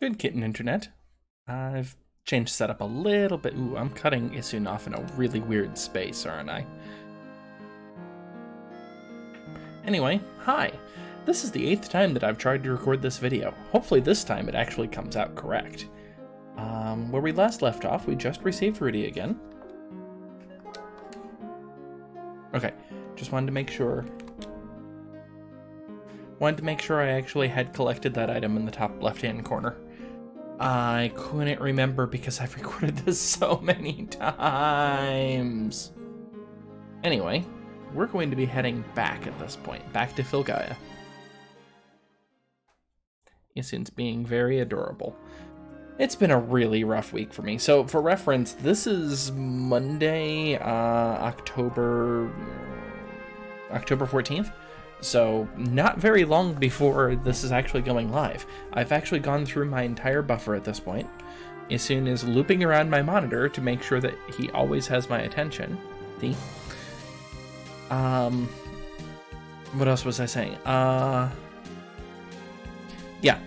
Good kitten internet. I've changed setup a little bit. Ooh, I'm cutting Issun off in a really weird space, aren't I? Anyway, hi. This is the eighth time that I've tried to record this video. Hopefully this time it actually comes out correct. Um, where we last left off, we just received Rudy again. Okay, just wanted to make sure. Wanted to make sure I actually had collected that item in the top left-hand corner. I couldn't remember because I've recorded this so many times. Anyway, we're going to be heading back at this point, back to Filgaia. Issun's being very adorable. It's been a really rough week for me. So, for reference, this is Monday, uh, October October 14th. So, not very long before this is actually going live. I've actually gone through my entire buffer at this point. Issun is looping around my monitor to make sure that he always has my attention. See? Um, what else was I saying? Uh, yeah.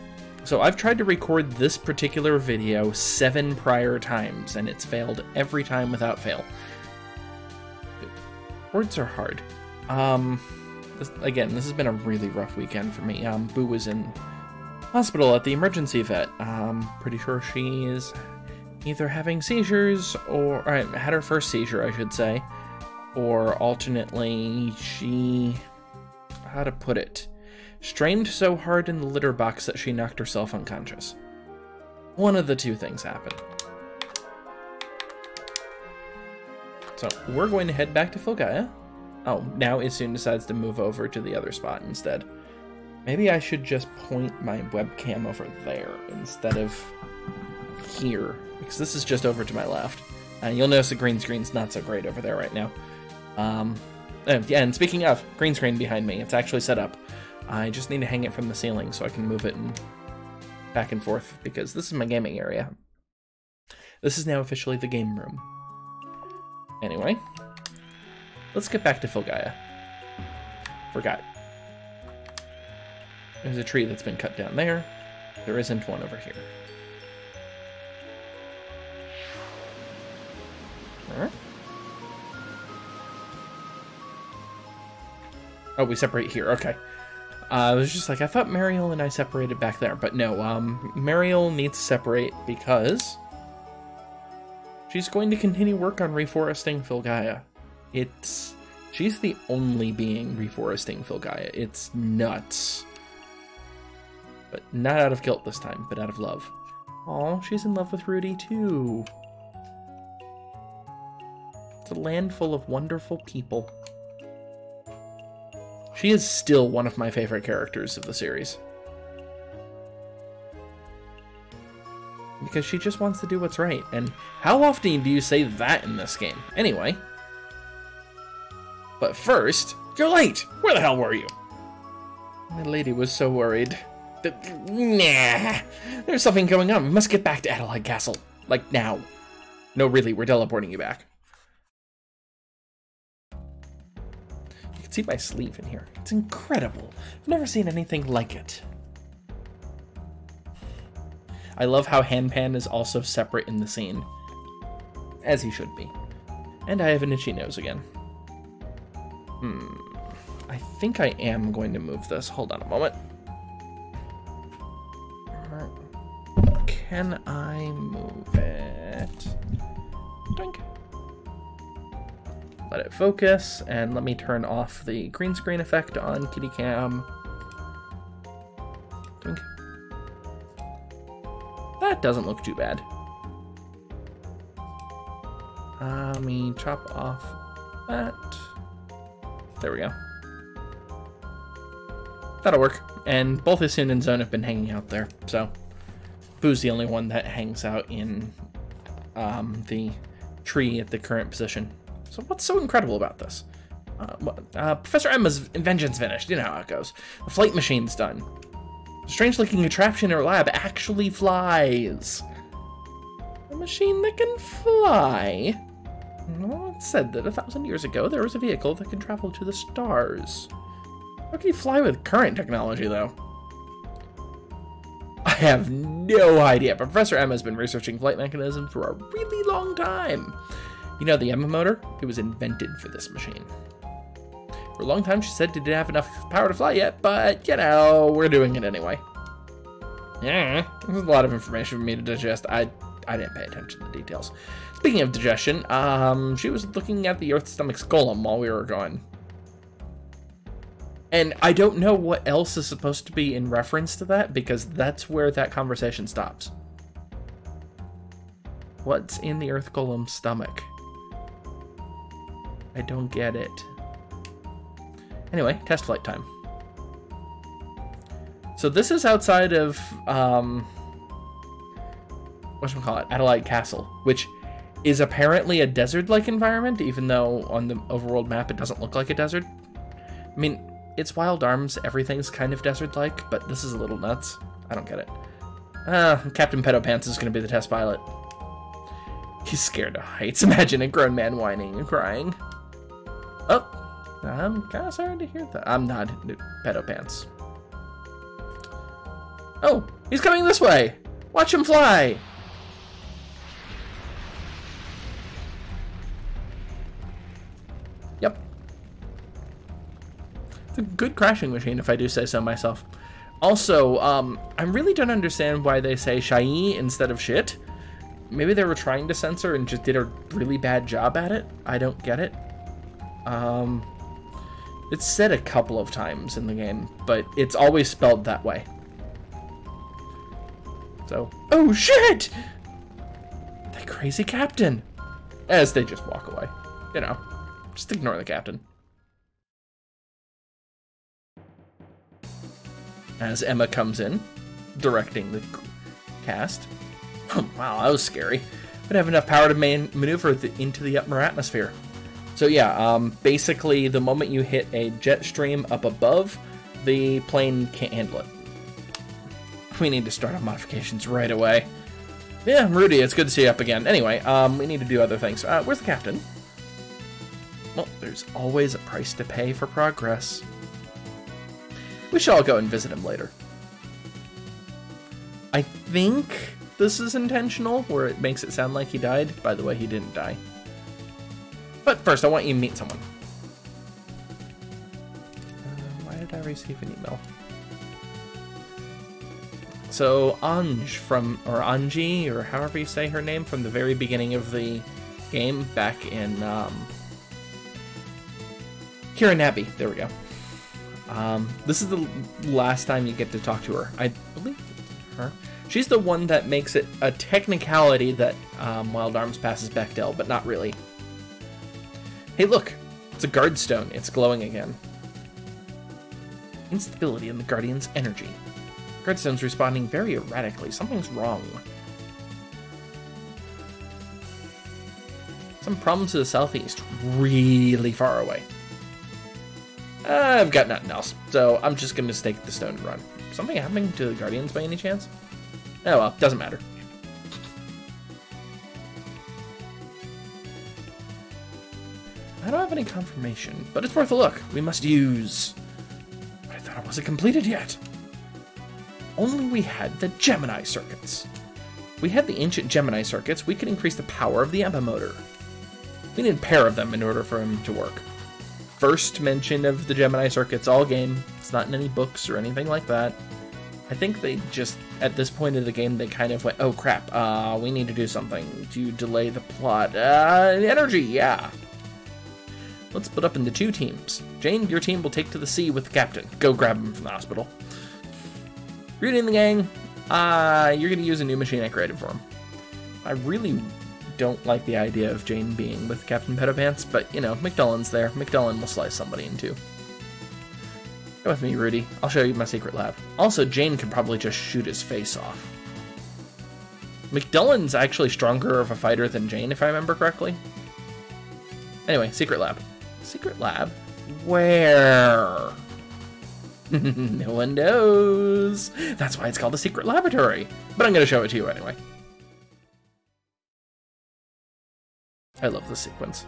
So I've tried to record this particular video seven prior times, and it's failed every time without fail. Words are hard. Um, this, again, this has been a really rough weekend for me. Um, Boo was in hospital at the emergency vet. Um, pretty sure she is either having seizures or, or had her first seizure, I should say, or alternately, she. How to put it? Strained so hard in the litter box that she knocked herself unconscious. One of the two things happened. So, we're going to head back to Filgaia. Oh, now Issun decides to move over to the other spot instead. Maybe I should just point my webcam over there instead of here, because this is just over to my left. And you'll notice the green screen's not so great over there right now. Um, and, yeah, and speaking of, green screen behind me, it's actually set up. I just need to hang it from the ceiling so I can move it and back and forth, because this is my gaming area. This is now officially the game room. Anyway, let's get back to Filgaia. Forgot. There's a tree that's been cut down there. There isn't one over here. Alright. Oh, we separate here. Okay. Uh, I was just like, I thought Mariel and I separated back there, but no. Um, Mariel needs to separate because she's going to continue work on reforesting Filgaia. It's she's the only being reforesting Filgaia. It's nuts. But not out of guilt this time, but out of love. Oh, she's in love with Rudy too. It's a land full of wonderful people. She is still one of my favorite characters of the series. Because she just wants to do what's right, and how often do you say that in this game? Anyway. But first, you're late! Where the hell were you? My lady was so worried. Nah, there's something going on. We must get back to Adlehyde Castle. Like, now. No, really, we're teleporting you back. You can see my sleeve in here. It's incredible. I've never seen anything like it. I love how Hanpan is also separate in the scene. As he should be. And I have an itchy nose again. Hmm. I think I am going to move this. Hold on a moment. Can I move it? Doink. Let it focus, and let me turn off the green screen effect on Kitty Cam. Doink. That doesn't look too bad. Uh, let me chop off that. There we go. That'll work. And both Issun and Zone have been hanging out there, so Boo's the only one that hangs out in um, the tree at the current position. So what's so incredible about this? Uh, uh, Professor Emma's invention's finished. You know how it goes. The flight machine's done. The strange-looking contraption in her lab actually flies. A machine that can fly. It said that a thousand years ago there was a vehicle that could travel to the stars. How can you fly with current technology, though? I have no idea. Professor Emma has been researching flight mechanisms for a really long time. You know, the Emma motor? It was invented for this machine. For a long time, she said it didn't have enough power to fly yet, but, you know, we're doing it anyway. Yeah, there's a lot of information for me to digest. I, I didn't pay attention to the details. Speaking of digestion, um, she was looking at the Earth stomach's golem while we were gone. And I don't know what else is supposed to be in reference to that, because that's where that conversation stops. What's in the Earth Golem's stomach? I don't get it. Anyway, test flight time. So this is outside of, um, whatchamacallit, Adlehyde Castle, which is apparently a desert-like environment, even though on the overworld map it doesn't look like a desert. I mean, it's Wild Arms, everything's kind of desert-like, but this is a little nuts. I don't get it. Ah, Captain Pedo Pants is going to be the test pilot. He's scared of heights. Imagine a grown man whining and crying. Oh, I'm kind of sorry to hear that. I'm not Pedo Pants. Oh, he's coming this way! Watch him fly! A good crashing machine, if I do say so myself. Also, um, I really don't understand why they say Shai instead of shit. Maybe they were trying to censor and just did a really bad job at it. I don't get it. Um, it's said a couple of times in the game, but it's always spelled that way. So, oh shit! That crazy captain! As they just walk away. You know, just ignore the captain. As Emma comes in, directing the cast. wow, that was scary. But have enough power to man maneuver the, into the upper atmosphere. So yeah, um, basically the moment you hit a jet stream up above, the plane can't handle it. We need to start on modifications right away. Yeah, Rudy, it's good to see you up again. Anyway, um, we need to do other things. Uh, where's the captain? Well, there's always a price to pay for progress. We shall go and visit him later. I think this is intentional, where it makes it sound like he died. By the way, he didn't die. But first, I want you to meet someone. Uh, why did I receive an email? So Anj from, or Anji, or however you say her name, from the very beginning of the game, back in um, Kirinabi. There we go. Um, this is the last time you get to talk to her. I believe her. She's the one that makes it a technicality that um, Wild Arms passes Bechdel, but not really. Hey, look! It's a guard stone. It's glowing again. Instability in the Guardian's energy. Guardstone's responding very erratically. Something's wrong. Some problems to the southeast, really far away. Uh, I've got nothing else, so I'm just to stake the stone run. Something happening to the Guardians by any chance? Oh well, doesn't matter. I don't have any confirmation, but it's worth a look. We must use... I thought it wasn't completed yet only we had the Gemini circuits. we had the ancient Gemini circuits, we could increase the power of the Emma motor. We need a pair of them in order for him to work. First mention of the Gemini circuits all game. It's not in any books or anything like that. I think they just, at this point of the game, they kind of went, oh crap, uh, we need to do something to delay the plot. Uh, energy, yeah. Let's split up into two teams. Jane, your team will take to the sea with the captain. Go grab him from the hospital. And the gang, uh, you're going to use a new machine I created for him. I really don't like the idea of Jane being with Captain Petopants, but, you know, McDullen's there. McDullen will slice somebody in two. Go with me, Rudy. I'll show you my secret lab. Also, Jane could probably just shoot his face off. McDullen's actually stronger of a fighter than Jane, if I remember correctly. Anyway, secret lab. Secret lab? Where? no one knows. That's why it's called a secret laboratory. But I'm going to show it to you anyway. I love this sequence.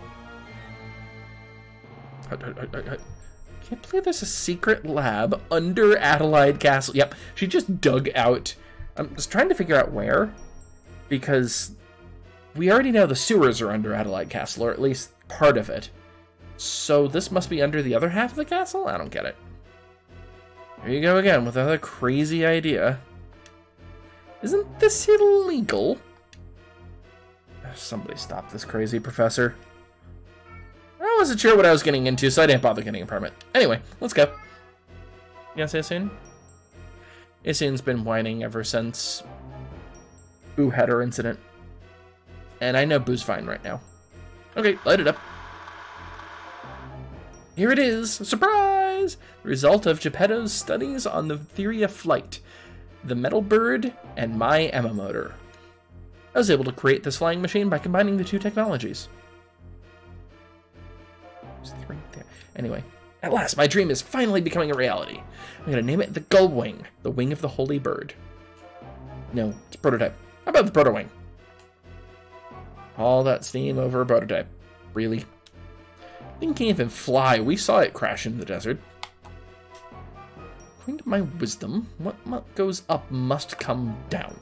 I can't believe there's a secret lab under Adlehyde Castle. Yep, she just dug out I'm just trying to figure out where, because we already know the sewers are under Adlehyde Castle, or at least part of it. So this must be under the other half of the castle? I don't get it. Here you go again with another crazy idea. Isn't this illegal? Somebody stop this crazy professor. I wasn't sure what I was getting into, so I didn't bother getting a permit. Anyway, let's go. Yes, Issun? Issun's been whining ever since Boo had her incident. And I know Boo's fine right now. Okay, light it up. Here it is! Surprise! The result of Geppetto's studies on the theory of flight, the metal bird, and my Emma motor. I was able to create this flying machine by combining the two technologies. there. Anyway, at last, my dream is finally becoming a reality. I'm gonna name it the Gull Wing, the wing of the holy bird. No, it's a prototype. How about the proto wing? All that steam over a prototype. Really? Thing can't even fly. We saw it crash in the desert. According to my wisdom, what goes up must come down.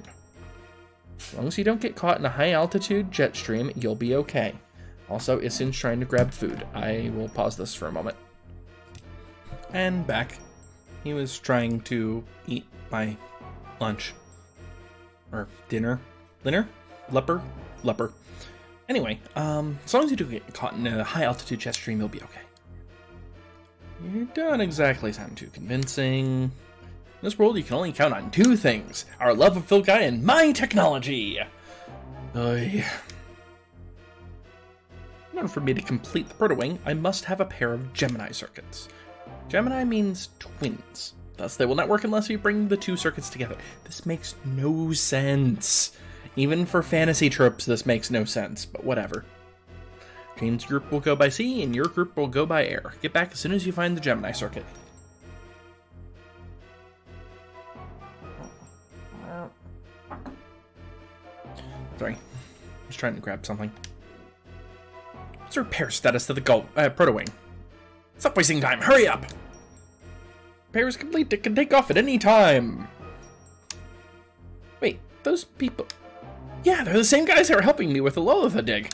As long as you don't get caught in a high altitude jet stream, you'll be okay. Also, Issun's trying to grab food. I will pause this for a moment. And back. He was trying to eat my lunch. Or dinner. Dinner? Leper? Leper. Anyway, um, as long as you don't get caught in a high altitude jet stream, you'll be okay. You don't exactly sound too convincing. In this world, you can only count on two things our love of Guy and my technology. In order for me to complete the Proto Wing, I must have a pair of Gemini circuits. Gemini means twins. Thus, they will not work unless you bring the two circuits together. This makes no sense. Even for fantasy trips, this makes no sense, but whatever. James' group will go by sea, and your group will go by air. Get back as soon as you find the Gemini circuit. Sorry. I was trying to grab something. What's the repair status to the Gull, uh, Proto Wing? Stop wasting time, hurry up! Repair is complete, it can take off at any time! Wait, those people... Yeah, they're the same guys that were helping me with the Lolithia dig.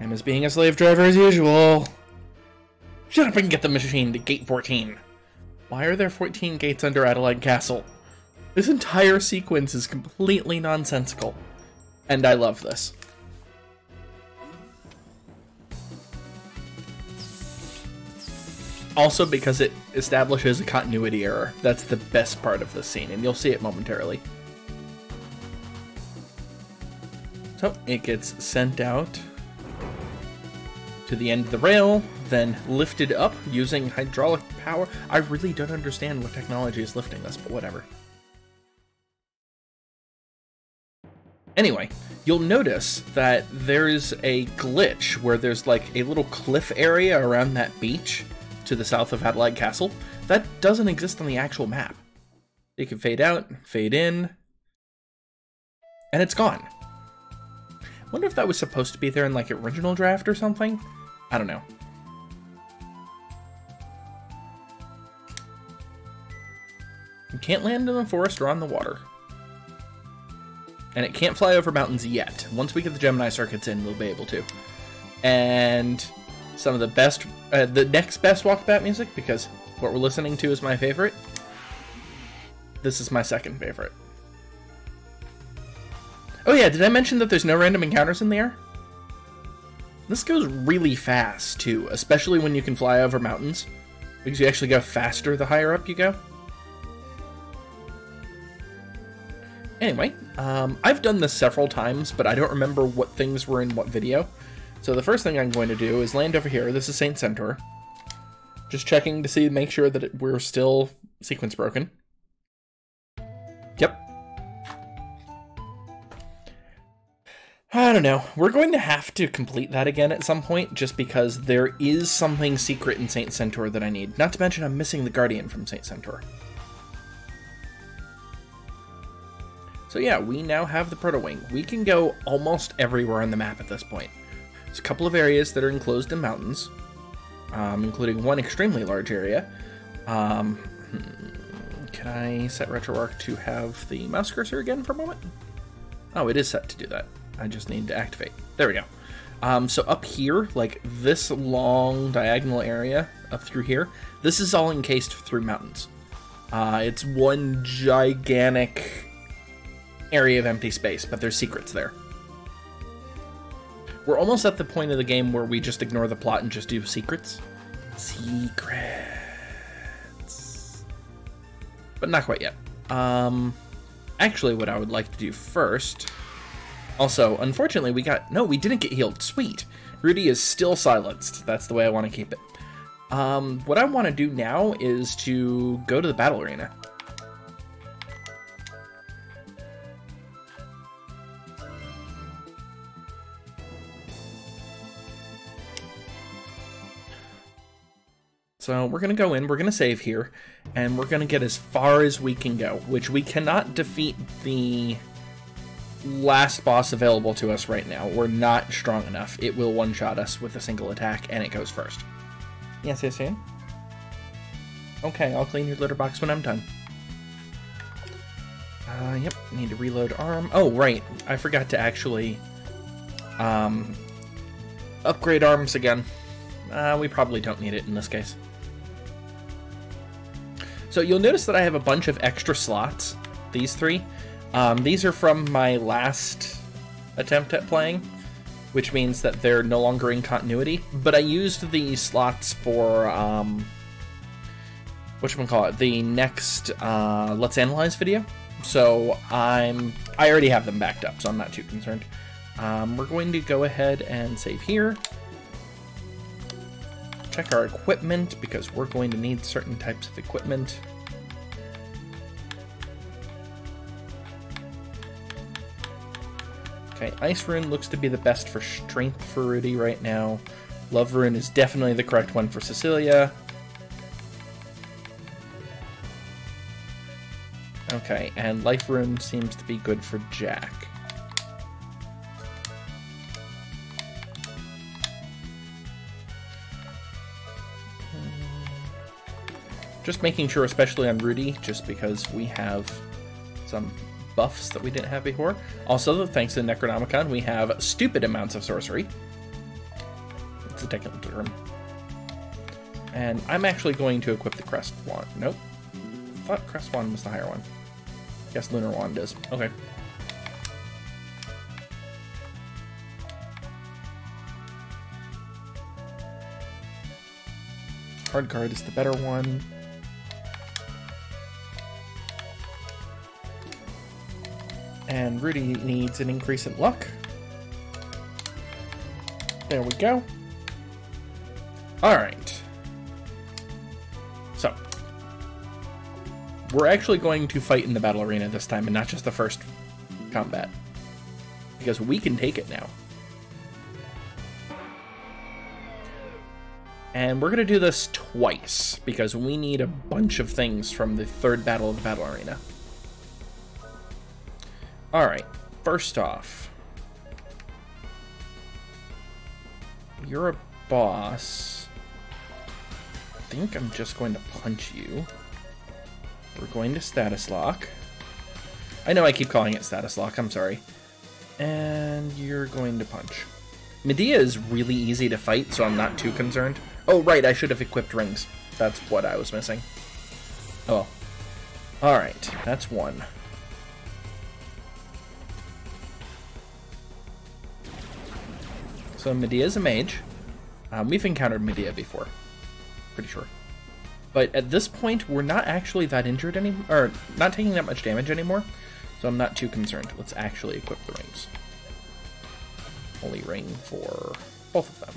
I'm as being a slave driver as usual. Shut up and get the machine to gate 14. Why are there 14 gates under Adlehyde Castle? This entire sequence is completely nonsensical. And I love this. Also because it establishes a continuity error. That's the best part of this scene, and you'll see it momentarily. So it gets sent out to the end of the rail, then lifted up using hydraulic power. I really don't understand what technology is lifting this, but whatever. Anyway, you'll notice that there's a glitch where there's like a little cliff area around that beach to the south of Adlehyde Castle. That doesn't exist on the actual map. It can fade out, fade in, and it's gone wonder if that was supposed to be there in like original draft or something. I don't know. You can't land in the forest or on the water. And it can't fly over mountains yet. Once we get the Gemini circuits in, we'll be able to. And some of the best, uh, the next best walkabout music, because what we're listening to is my favorite. This is my second favorite. Oh yeah, did I mention that there's no random encounters in the air? This goes really fast, too, especially when you can fly over mountains, because you actually go faster the higher up you go. Anyway, um, I've done this several times, but I don't remember what things were in what video. So the first thing I'm going to do is land over here. This is Saint Centaur. Just checking to see, make sure that it, we're still sequence broken. Yep, I don't know. We're going to have to complete that again at some point, just because there is something secret in Saint Centaur that I need. Not to mention I'm missing the Guardian from Saint Centaur. So yeah, we now have the Proto Wing. We can go almost everywhere on the map at this point. There's a couple of areas that are enclosed in mountains, um, including one extremely large area. Um, hmm, can I set RetroArch to have the mouse cursor again for a moment? Oh, it is set to do that. I just need to activate. There we go. Um, so up here, like this long diagonal area up through here, this is all encased through mountains. Uh, it's one gigantic area of empty space, but there's secrets there. We're almost at the point of the game where we just ignore the plot and just do secrets. Secrets. But not quite yet. Um, actually, what I would like to do first... Also, unfortunately, we got... No, we didn't get healed. Sweet. Rudy is still silenced. That's the way I want to keep it. Um, what I want to do now is to go to the battle arena. So we're going to go in, we're going to save here, and we're going to get as far as we can go, which we cannot defeat the last boss available to us right now. We're not strong enough. It will one-shot us with a single attack, and it goes first. Yes, yes, yes. Okay, I'll clean your litter box when I'm done. Uh, yep, need to reload arm. Oh, right, I forgot to actually, um, upgrade arms again. Uh, we probably don't need it in this case. So you'll notice that I have a bunch of extra slots, these three. Um, these are from my last attempt at playing, which means that they're no longer in continuity. But I used these slots for, um, whatchamacallit, the next uh, Let's Analyze video. So I'm, I already have them backed up, so I'm not too concerned. Um, we're going to go ahead and save here check our equipment because we're going to need certain types of equipment. Okay, Ice Rune looks to be the best for strength for Rudy right now. Love Rune is definitely the correct one for Cecilia. Okay, and Life Rune seems to be good for Jack. Just making sure, especially on Rudy, just because we have some buffs that we didn't have before. Also, thanks to Necronomicon, we have stupid amounts of sorcery. It's a technical term. And I'm actually going to equip the Crest Wand. Nope. I thought Crest Wand was the higher one. Guess Lunar Wand is. Okay. Hard Guard is the better one. And Rudy needs an increase in luck. There we go. Alright. So. We're actually going to fight in the battle arena this time, and not just the first combat. Because we can take it now. And we're going to do this twice, because we need a bunch of things from the third battle of the battle arena. Alright, first off, you're a boss. I think I'm just going to punch you. We're going to status lock. I know I keep calling it status lock, I'm sorry. And you're going to punch. Medea is really easy to fight, so I'm not too concerned. Oh, right, I should have equipped rings. That's what I was missing. Oh Alright, that's one. So Medea is a mage. Um, we've encountered Medea before. Pretty sure. But at this point, we're not actually that injured anymore, or not taking that much damage anymore, so I'm not too concerned. Let's actually equip the rings. Holy ring for both of them.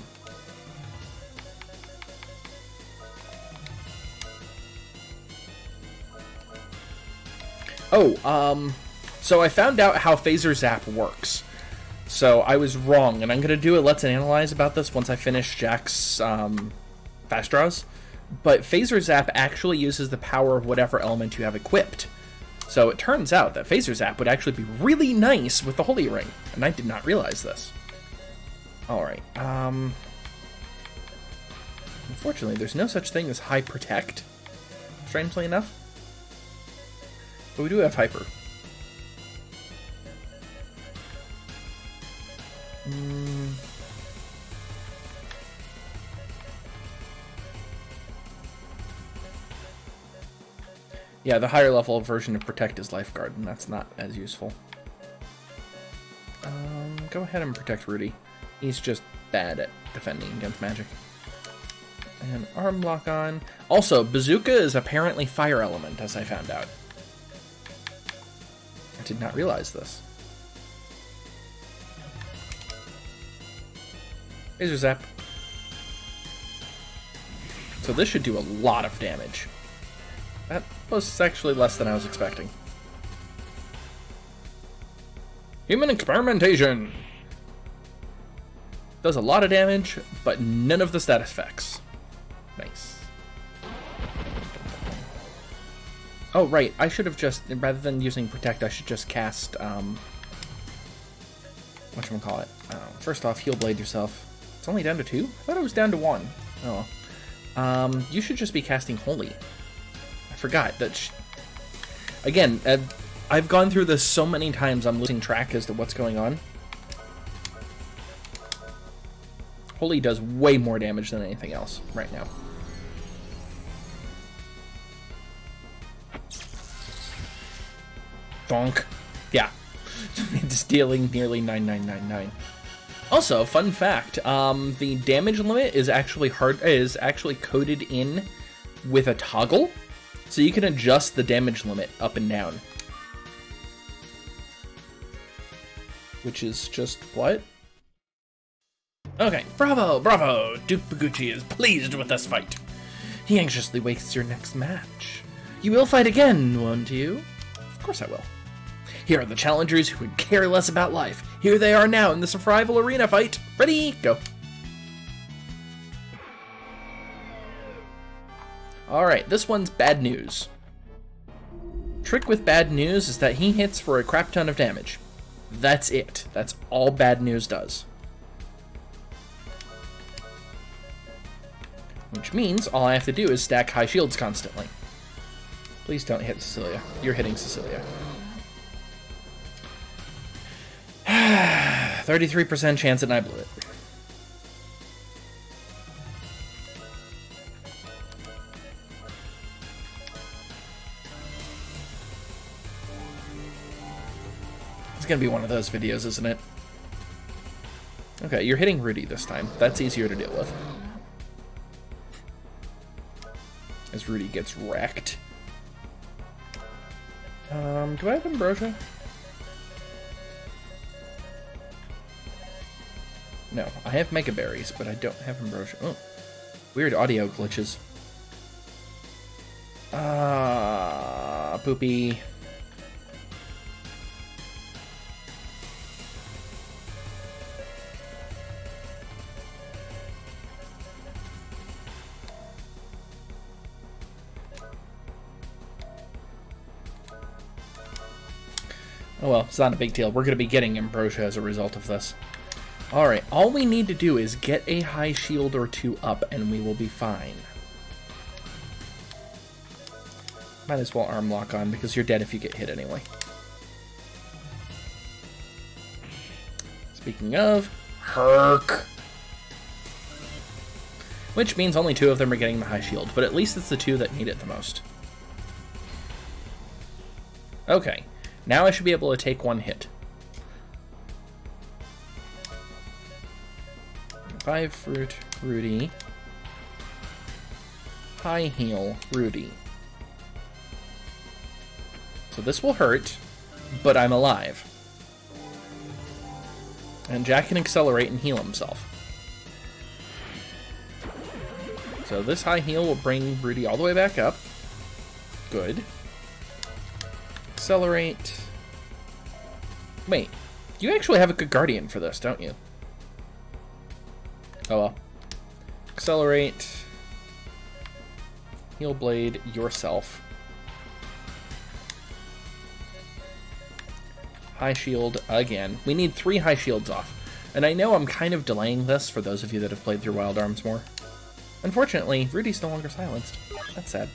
Oh, um, so I found out how Phaser Zap works. So I was wrong, and I'm going to do a Let's Analyze about this once I finish Jack's um, Fast Draws. But Phaser Zap actually uses the power of whatever element you have equipped. So it turns out that Phaser Zap would actually be really nice with the Holy Ring, and I did not realize this. Alright, um... Unfortunately, there's no such thing as High Protect, strangely enough. But we do have Hyper. Mm. Yeah, the higher level version of Protect is Lifeguard, and that's not as useful. Um, go ahead and protect Rudy. He's just bad at defending against magic. And arm lock on. Also, Bazooka is apparently fire element, as I found out. I did not realize this. Laser Zap. So this should do a lot of damage. That was actually less than I was expecting. Human experimentation! Does a lot of damage, but none of the status effects. Nice. Oh, right. I should have just, rather than using Protect, I should just cast, um... Whatchamacallit? Uh, first off, Heal Blade yourself. It's only down to two? I thought it was down to one. Oh. Um, you should just be casting Holy. I forgot that... Again, uh, I've gone through this so many times I'm losing track as to what's going on. Holy does way more damage than anything else right now. Donk. Yeah. it's dealing nearly 9999. Also, fun fact, um, the damage limit is actually hard is actually coded in with a toggle. So you can adjust the damage limit up and down. Which is just what? Okay, bravo, bravo! Duke Baguchi is pleased with this fight. He anxiously waits your next match. You will fight again, won't you? Of course I will. Here are the challengers who would care less about life. Here they are now in the survival arena fight. Ready, go. Alright, this one's bad news. Trick with bad news is that he hits for a crap ton of damage. That's it. That's all bad news does. Which means all I have to do is stack high shields constantly. Please don't hit Cecilia. You're hitting Cecilia. 33% chance that I blew it. It's gonna be one of those videos, isn't it? Okay, you're hitting Rudy this time. That's easier to deal with. As Rudy gets wrecked. Um, do I have Ambrosia? No, I have Mega Berries, but I don't have Ambrosia. Oh, weird audio glitches. Ah, uh, poopy. Oh well, it's not a big deal. We're going to be getting Ambrosia as a result of this. Alright, all we need to do is get a high shield or two up and we will be fine. Might as well arm lock on because you're dead if you get hit anyway. Speaking of, Herc. Which means only two of them are getting the high shield, but at least it's the two that need it the most. Okay, now I should be able to take one hit. Five fruit Rudy. High heal Rudy. So this will hurt, but I'm alive. And Jack can accelerate and heal himself. So this high heal will bring Rudy all the way back up. Good. Accelerate. Wait, you actually have a good guardian for this, don't you? Oh well. Accelerate. Heal Blade yourself. High shield again. We need three high shields off. And I know I'm kind of delaying this for those of you that have played through Wild Arms more. Unfortunately, Rudy's no longer silenced. That's sad.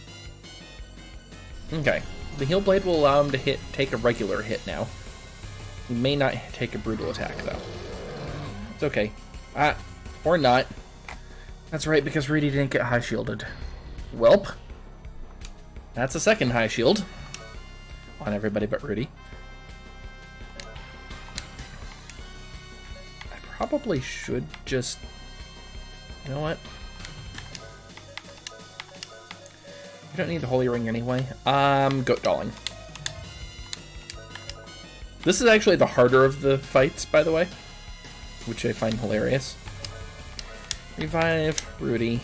Okay. The heal blade will allow him to hit take a regular hit now. He may not take a brutal attack though. It's okay. Ah, or not. That's right, because Rudy didn't get high shielded. Welp. That's a second high shield on everybody but Rudy. I probably should just... You know what? You don't need the Holy Ring anyway. Um, Goat Dolling. This is actually the harder of the fights, by the way, which I find hilarious. Revive, Rudy.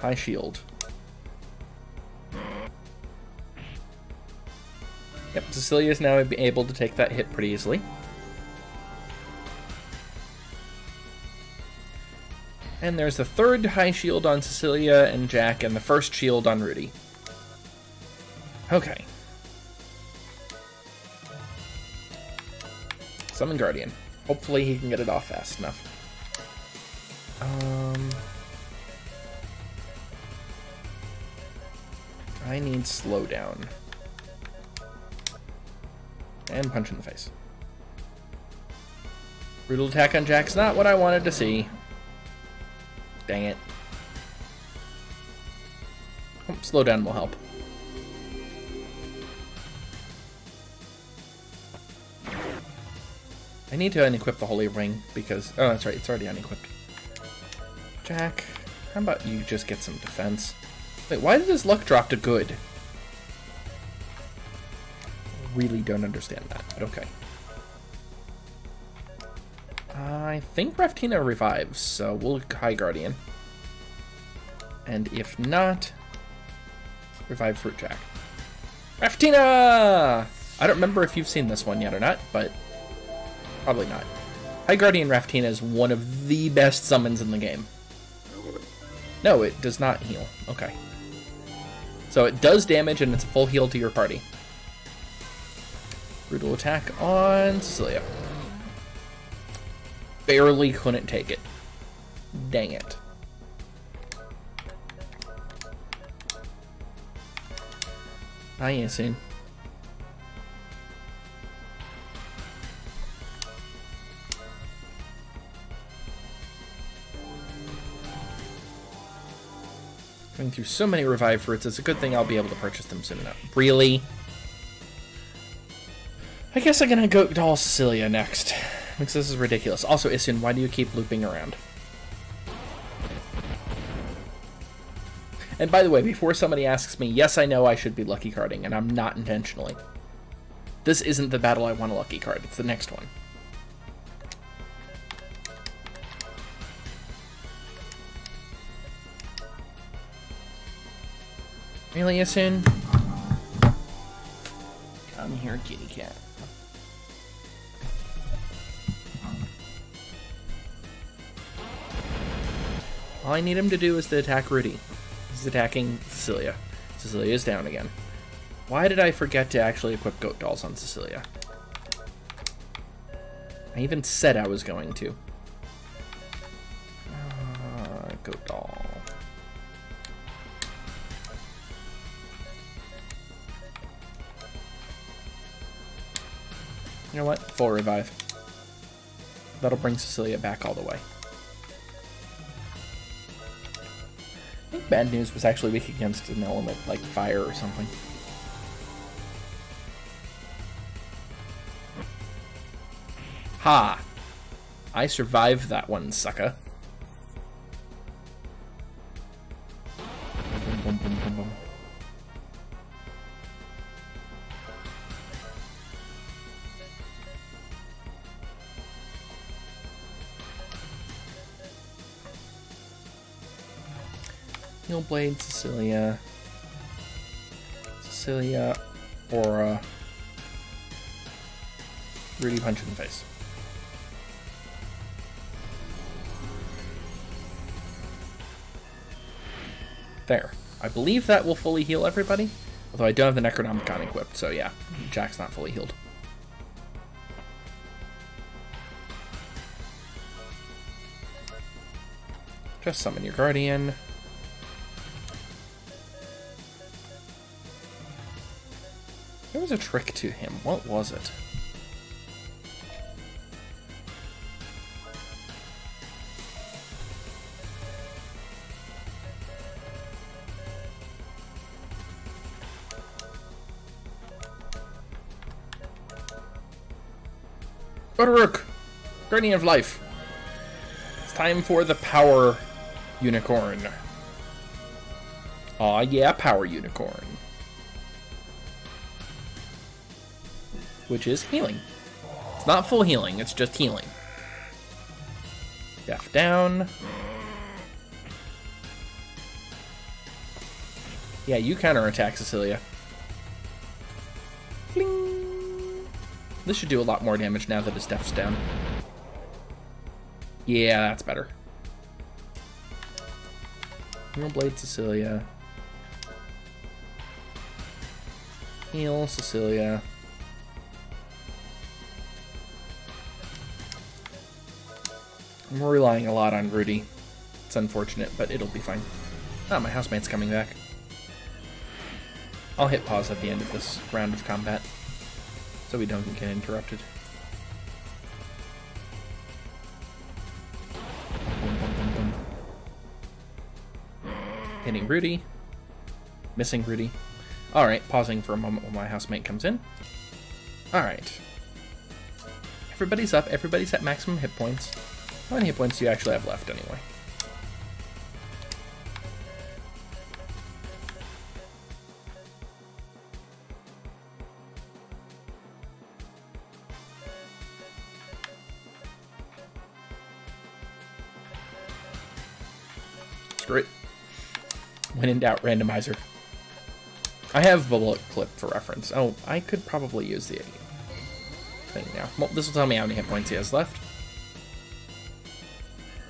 High shield. Yep, Cecilia is now able to take that hit pretty easily. And there's the third high shield on Cecilia and Jack, and the first shield on Rudy. Okay. Summon Guardian. Hopefully he can get it off fast enough. Um... I need slowdown. And punch in the face. Brutal attack on Jack's not what I wanted to see. Dang it. Oh, slow down will help. I need to unequip the Holy Ring because... Oh, that's right. It's already unequipped. Jack, how about you just get some defense? Wait, why did his luck drop to good? Really don't understand that, but okay. I think Raftina revives, so we'll High Guardian. And if not, revive Fruit Jack. Raftina! I don't remember if you've seen this one yet or not, but probably not. High Guardian Raftina is one of the best summons in the game. No, it does not heal. Okay. So it does damage and it's a full heal to your party. Brutal attack on Cecilia barely couldn't take it. Dang it. I Yasin. Going through so many revive fruits, it's a good thing I'll be able to purchase them soon enough. Really? I guess I'm gonna go doll Cecilia next. Because this is ridiculous. Also, Issun, why do you keep looping around? And by the way, before somebody asks me, yes, I know I should be lucky carding, and I'm not intentionally. This isn't the battle I want a lucky card. It's the next one. Issun? Come here, kitty cat. All I need him to do is to attack Rudy. He's attacking Cecilia. Cecilia is down again. Why did I forget to actually equip goat dolls on Cecilia? I even said I was going to. Uh, goat doll. You know what? Full revive. That'll bring Cecilia back all the way. think Bad News was actually weak against an element like fire or something. Ha! I survived that one, sucker. Blade, Cecilia, Cecilia, Aura, Rudy punch in the face. There. I believe that will fully heal everybody. Although I don't have the Necronomicon equipped, so yeah, Jack's not fully healed. Just summon your Guardian. Trick to him. What was it? Odoryuk! Guardian of Life. It's time for the Power Unicorn. Aw, yeah, Power Unicorn. Which is healing. It's not full healing, it's just healing. Death down. Yeah, you counterattack, Cecilia. Bling. This should do a lot more damage now that his death's down. Yeah, that's better. Heal Blade Cecilia. Heal Cecilia. I'm relying a lot on Rudy. It's unfortunate, but it'll be fine. Ah, my housemate's coming back. I'll hit pause at the end of this round of combat, so we don't get interrupted. Hitting Rudy. Missing Rudy. Alright, pausing for a moment while my housemate comes in. Alright. Everybody's up, everybody's at maximum hit points. How many hit points do you actually have left anyway? Screw it. When in doubt, randomizer. I have bullet clip for reference. Oh, I could probably use the thing now. Well, this will tell me how many hit points he has left.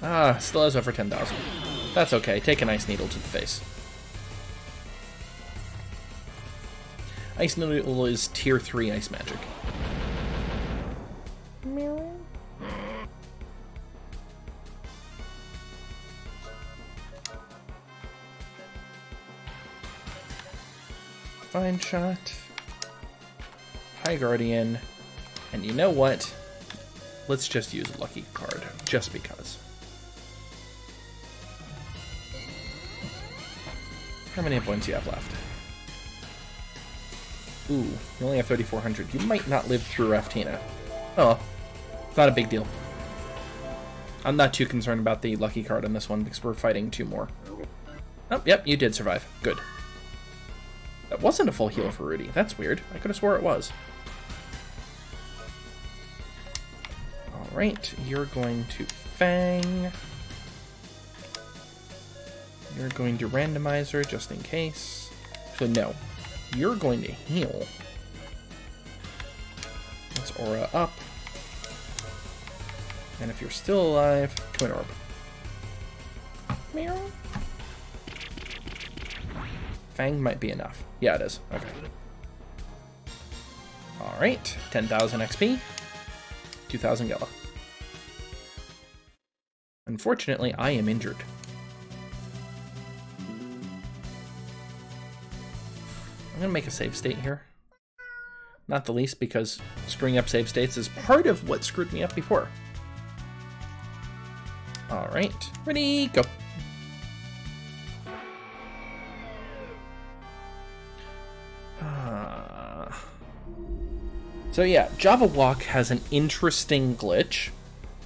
Ah, still has over 10,000. That's okay. Take an Ice Needle to the face. Ice Needle is Tier 3 Ice Magic. Fine Shot. High Guardian. And you know what? Let's just use a Lucky Card, just because. How many hit points do you have left? Ooh, you only have 3,400. You might not live through Raftina. Oh, it's not a big deal. I'm not too concerned about the lucky card on this one because we're fighting two more. Oh, yep, you did survive. Good. That wasn't a full heal for Rudy. That's weird. I could have swore it was. Alright, you're going to Fang. You're going to randomizer just in case. So no, you're going to heal. Let's aura up. And if you're still alive, twin orb. Meow. Fang might be enough. Yeah, it is. Okay. Alright, 10,000 XP, 2,000 Gella. Unfortunately, I am injured. To make a save state here. Not the least because screwing up save states is part of what screwed me up before. Alright, ready, go. Uh, so yeah, Jabberwock has an interesting glitch.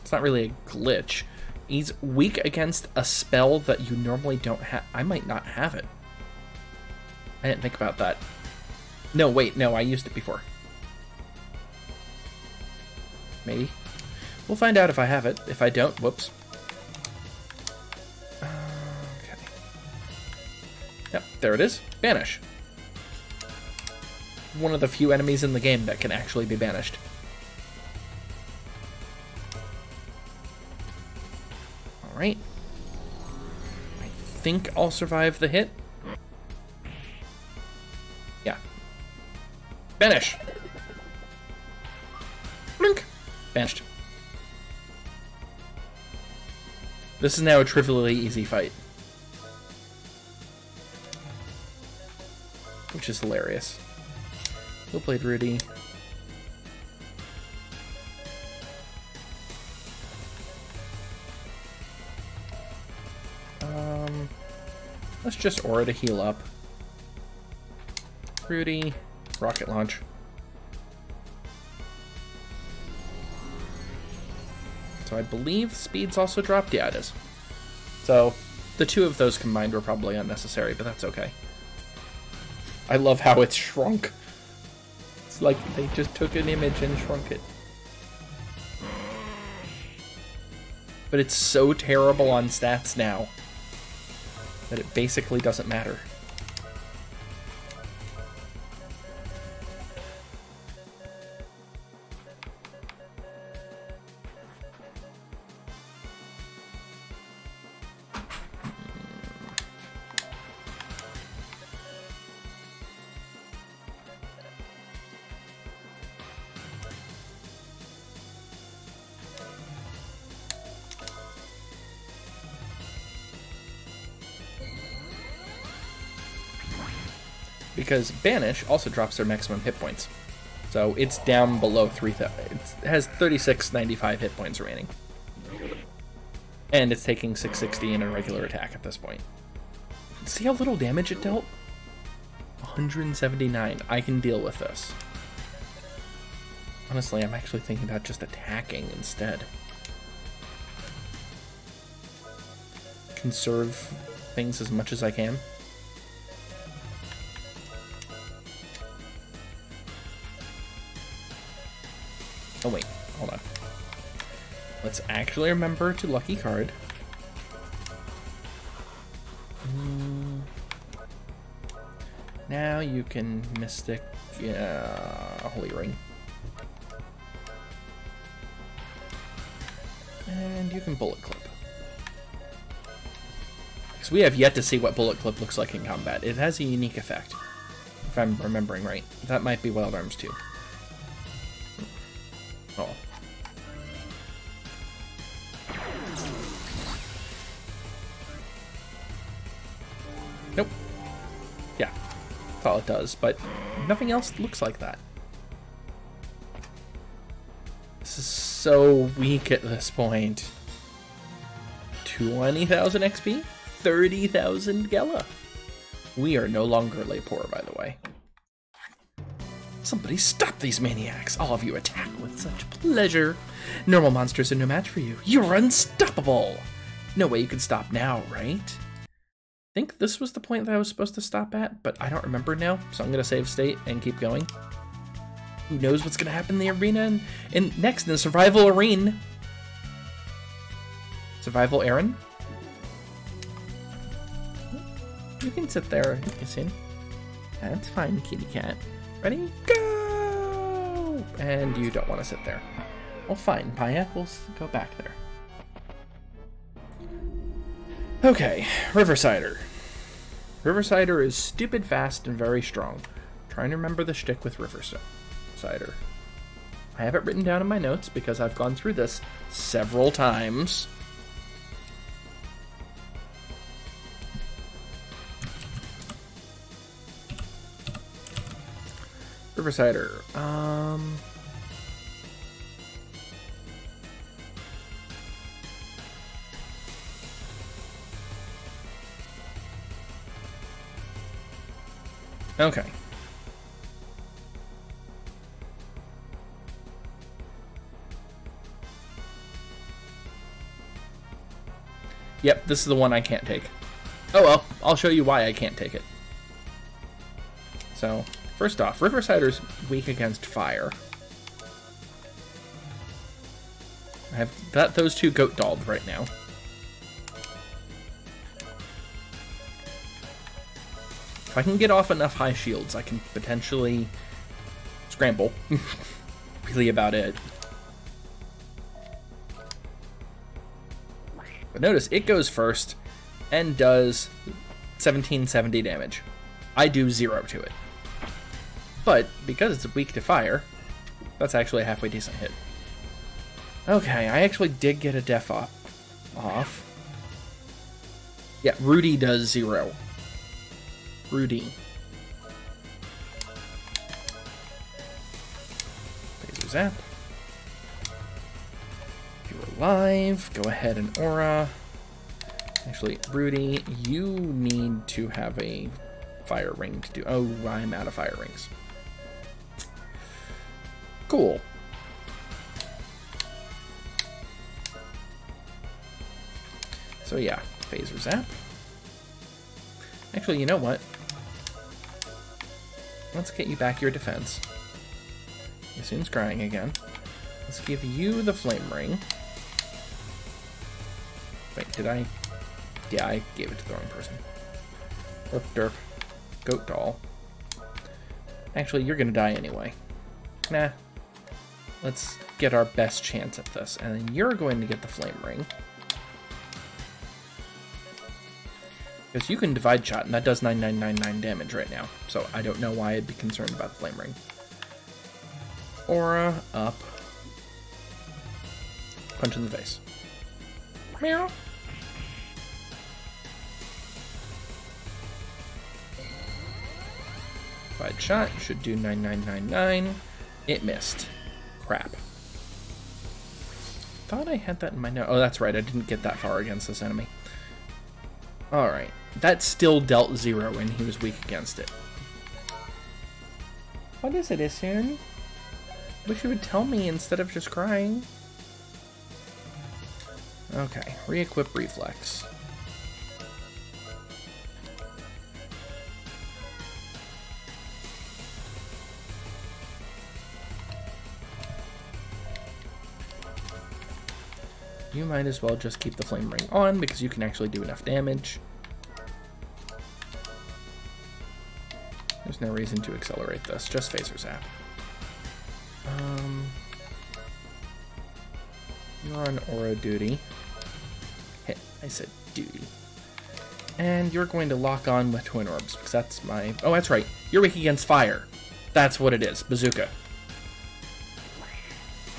It's not really a glitch. He's weak against a spell that you normally don't have. I might not have it. I didn't think about that. No, wait, no, I used it before. Maybe. We'll find out if I have it. If I don't, whoops. Okay. Yep, there it is. Banish. One of the few enemies in the game that can actually be banished. Alright. I think I'll survive the hit. Banish! Blink! Banished. This is now a trivially easy fight. Which is hilarious. Who played Rudy? Um, let's just Aura to heal up. Rudy, rocket launch. So I believe speed's also dropped. Yeah, it is. So the two of those combined were probably unnecessary, but that's okay. I love how it's shrunk. It's like they just took an image and shrunk it. But it's so terrible on stats now that it basically doesn't matter. Because Banish also drops their maximum hit points. So it's down below 3,000. It has 3695 hit points remaining. And it's taking 660 in a regular attack at this point. See how little damage it dealt? 179. I can deal with this. Honestly, I'm actually thinking about just attacking instead. Conserve things as much as I can. Actually remember to lucky card. Mm. Now you can Mystic uh, Holy Ring. And you can Bullet Clip. Because we have yet to see what Bullet Clip looks like in combat. It has a unique effect, if I'm remembering right. That might be Wild Arms too. Oh. All it does, but nothing else looks like that. This is so weak at this point. 20,000 XP? 30,000 Gella. We are no longer Lepore, by the way. Somebody stop these maniacs! All of you attack with such pleasure. Normal monsters are no match for you. You're unstoppable! No way you can stop now, right? I think this was the point that I was supposed to stop at, but I don't remember now, so I'm gonna save state and keep going. Who knows what's gonna happen in the arena and, and next in the survival arena? Survival Aaron? You can sit there, Issun. That's fine, kitty cat. Ready? Go! And you don't want to sit there. Well, fine, Paya. We'll go back there. Okay, Riversider. Riversider is stupid fast and very strong. trying to remember the shtick with Riversider. I have it written down in my notes because I've gone through this several times. Riversider. Um. Okay. Yep, this is the one I can't take. Oh well, I'll show you why I can't take it. So, First off, Riversider's weak against fire. I have that those two goat dolled right now. I can get off enough high shields, I can potentially scramble. really about it. But notice, it goes first and does 1770 damage. I do zero to it. But because it's weak to fire, that's actually a halfway decent hit. Okay, I actually did get a def off. off. Yeah, Rudy does zero. Rudy. Phaser Zap. If you're alive, go ahead and Aura. Actually, Broody, you need to have a fire ring to do. Oh, I'm out of fire rings. Cool. So yeah, Phaser Zap. Actually, you know what? Let's get you back your defense. Issun's crying again. Let's give you the Flame Ring. Wait, did I? Yeah, I gave it to the wrong person. Derp derp. Goat doll. Actually, you're gonna die anyway. Nah. Let's get our best chance at this. And then you're going to get the Flame Ring. Because you can divide shot, and that does 9999 damage right now. So I don't know why I'd be concerned about the Flame Ring. Aura up. Punch in the face. Meow. Divide shot should do 9999. It missed. Crap. Thought I had that in my note. Oh, that's right. I didn't get that far against this enemy. Alright. That still dealt zero and he was weak against it. What is it, Issun? Wish you would tell me instead of just crying. Okay, re-equip Reflex. You might as well just keep the Flame Ring on because you can actually do enough damage. There's no reason to accelerate this, just Phaser Zap. Um, you're on Aura duty. Hit, I said duty. And you're going to lock on with Twin Orbs, because that's my... Oh, that's right. You're weak against fire. That's what it is. Bazooka.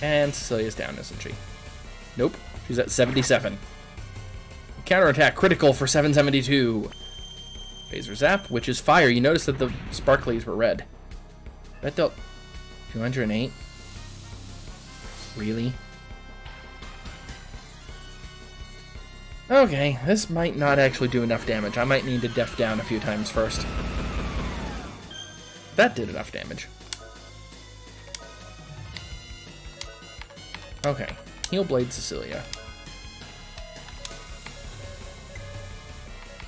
And Cecilia's down, isn't she? Nope. She's at 77. Counterattack critical for 772. Phaser Zap, which is fire. You notice that the sparklies were red. That dealt 208. Really? Okay, this might not actually do enough damage. I might need to def down a few times first. That did enough damage. Okay, Heal Blade Cecilia.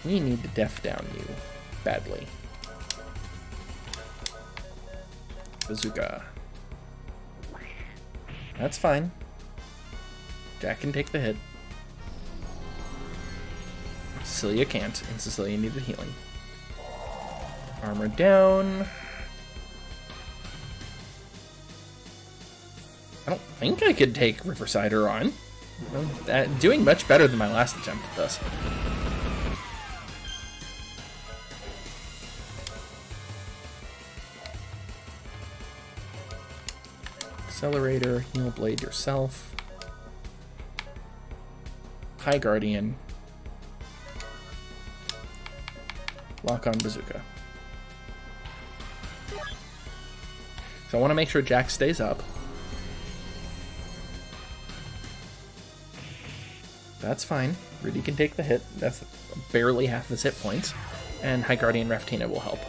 We need to def down you badly. Bazooka. That's fine. Jack can take the hit. Cecilia can't, and Cecilia needed healing. Armor down. I don't think I could take Riversider on. Uh, doing much better than my last attempt at this. Accelerator, Heal Blade yourself. High Guardian. Lock on Bazooka. So I want to make sure Jack stays up. That's fine. Rudy can take the hit. That's barely half his hit points. And High Guardian Raftina will help.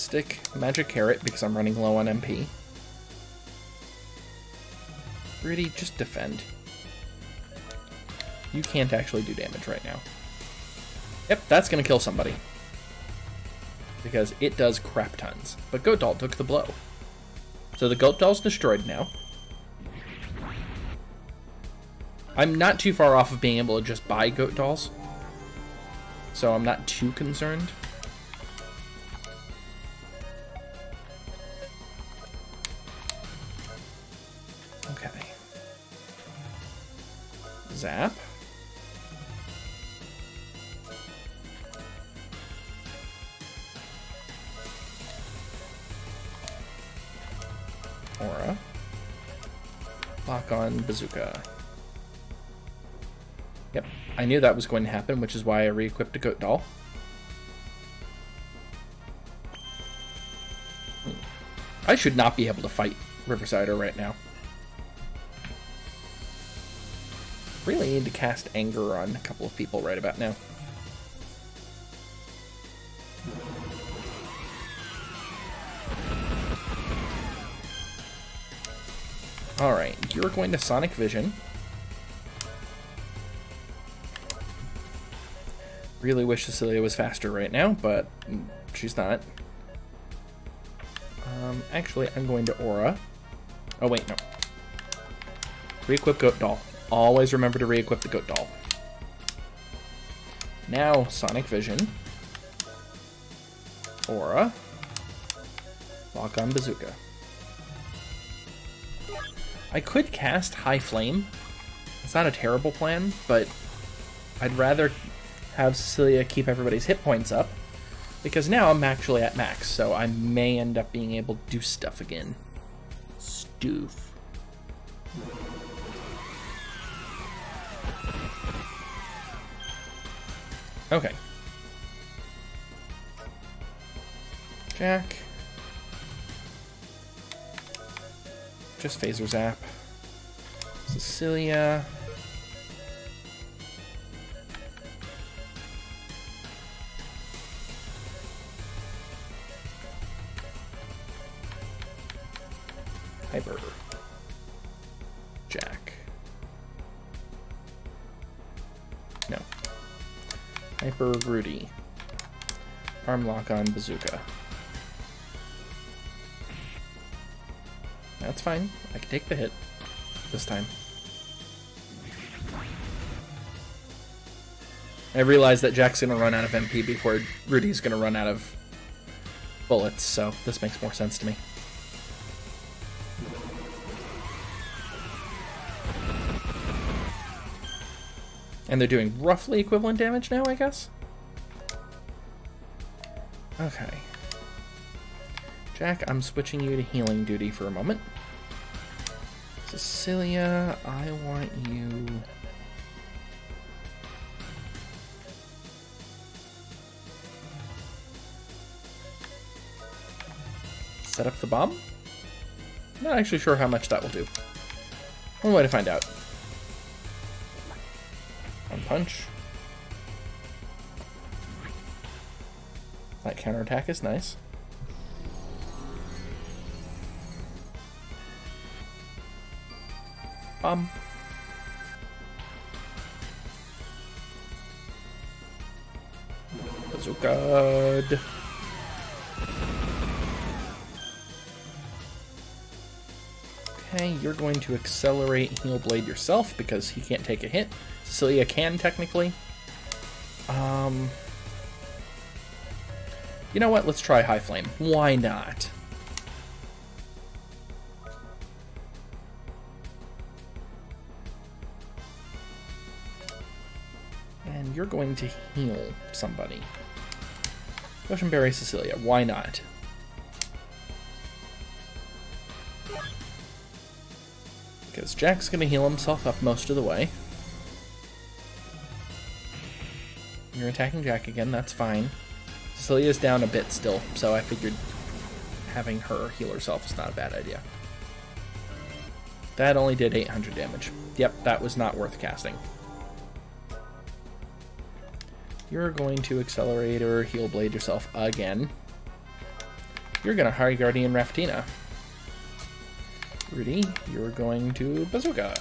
Mystic, Magic Carrot because I'm running low on MP. Rudy, just defend. You can't actually do damage right now. Yep, that's gonna kill somebody. Because it does crap tons. But Goat Doll took the blow. So the Goat Doll's destroyed now. I'm not too far off of being able to just buy Goat Dolls. So I'm not too concerned. Bazooka. Yep, I knew that was going to happen, which is why I re-equipped a Goat Doll. I should not be able to fight Riversider right now. Really need to cast Anger on a couple of people right about now. You're going to Sonic Vision. Really wish Cecilia was faster right now, but she's not. Um, actually, I'm going to Aura. Oh, wait, no. Re-equip Goat Doll. Always remember to re-equip the Goat Doll. Now, Sonic Vision. Aura. Lock on Bazooka. I could cast High Flame. It's not a terrible plan, but I'd rather have Cecilia keep everybody's hit points up, because now I'm actually at max, so I may end up being able to do stuff again. Stoof. Okay. Jack. Just phaser zap. Cecilia. Hyper. Jack. No. Hyper Rudy. Arm lock on Bazooka. That's fine. I can take the hit this time. I realize that Jack's gonna run out of MP before Rudy's gonna run out of bullets, so this makes more sense to me. And they're doing roughly equivalent damage now, I guess? Okay. Jack, I'm switching you to healing duty for a moment. Cecilia, I want you... Set up the bomb? Not actually sure how much that will do. One way to find out. One punch. That counterattack is nice. Bomb. Bazooka. Okay, you're going to accelerate Heal Blade yourself because he can't take a hit. Cecilia can, technically. Um, you know what? Let's try High Flame. Why not? You're going to heal somebody. Berry Cecilia. Why not? Because Jack's going to heal himself up most of the way. You're attacking Jack again, that's fine. Cecilia's down a bit still, so I figured having her heal herself is not a bad idea. That only did 800 damage. Yep, that was not worth casting. You're going to accelerate or heal blade yourself again. You're going to High Guardian Raftina. Rudy, you're going to Bazooka.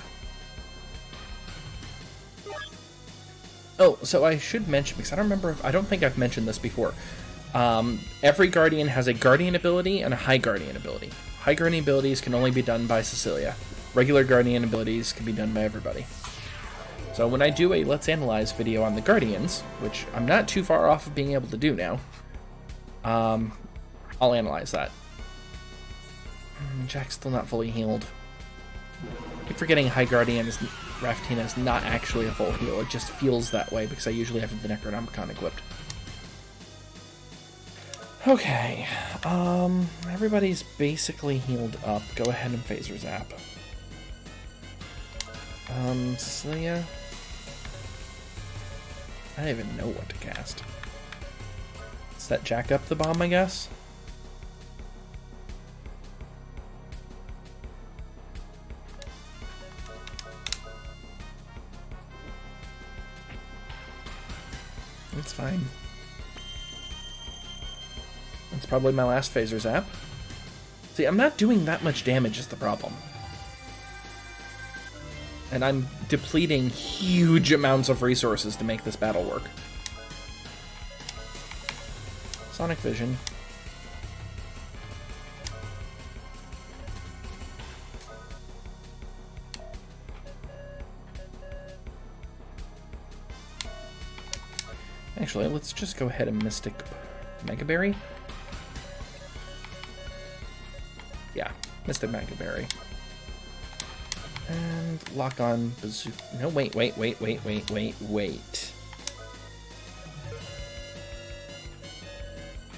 Oh, so I should mention, because I don't remember, I don't think I've mentioned this before. Um, every Guardian has a Guardian ability and a High Guardian ability. High Guardian abilities can only be done by Cecilia. Regular Guardian abilities can be done by everybody. So when I do a Let's Analyze video on the Guardians, which I'm not too far off of being able to do now, um, I'll analyze that. Hmm, Jack's still not fully healed. I keep forgetting High Guardian is Raftina is not actually a full heal. It just feels that way because I usually have the Necronomicon equipped. Okay, um, everybody's basically healed up. Go ahead and phaser zap. Um, Cecilia? I don't even know what to cast. Set Jack up the bomb, I guess? It's fine. It's probably my last phaser zap. See, I'm not doing that much damage is the problem. And I'm depleting huge amounts of resources to make this battle work. Sonic Vision. Actually, let's just go ahead and Mystic Mega Berry. Yeah, Mystic Mega Berry. And lock on bazooka. No, wait, wait, wait, wait, wait, wait, wait.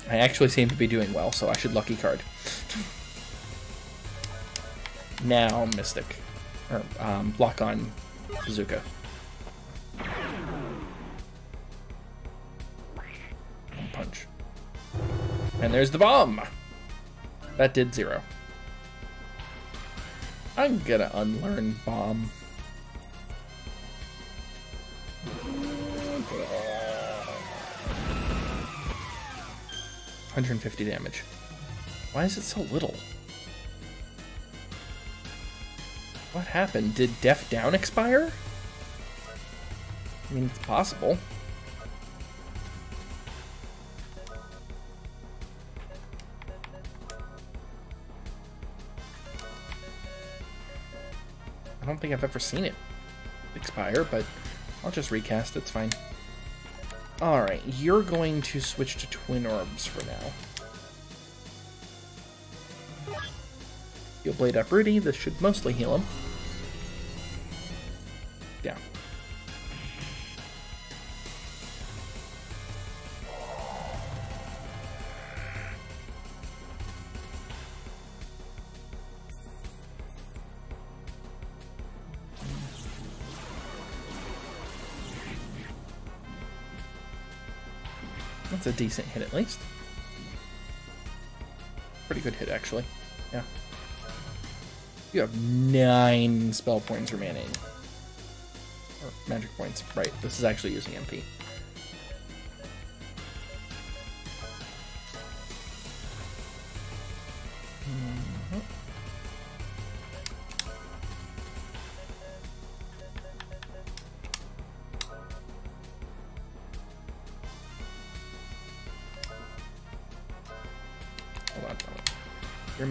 I actually seem to be doing well, so I should lucky card. now, Mystic. Or, um, lock on bazooka. Punch. And there's the bomb! That did zero. I'm gonna unlearn bomb. Hundred and fifty damage. Why is it so little? What happened? Did Def Down expire? I mean, it's possible. Think I've ever seen it expire, but I'll just recast, it's fine. Alright, you're going to switch to Twin Orbs for now. You'll Blade up Rudy, this should mostly heal him. A decent hit at least. Pretty good hit, actually. Yeah. You have nine spell points remaining. Or magic points. Right, this is actually using MP.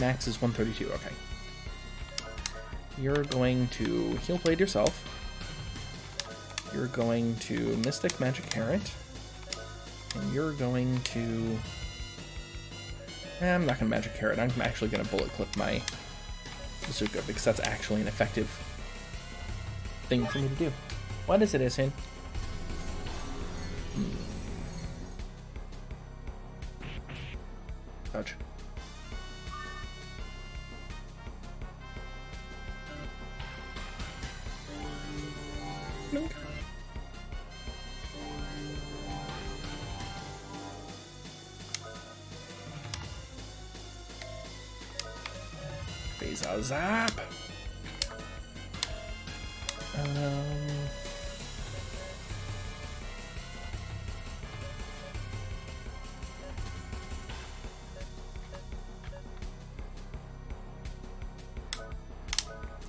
Max is 132, okay. You're going to heal blade yourself. You're going to Mystic Magic Carrot. And you're going to... Eh, I'm not going to Magic Carrot. I'm actually going to Bullet Clip my Bazooka because that's actually an effective thing for me to do. What is it, Issun?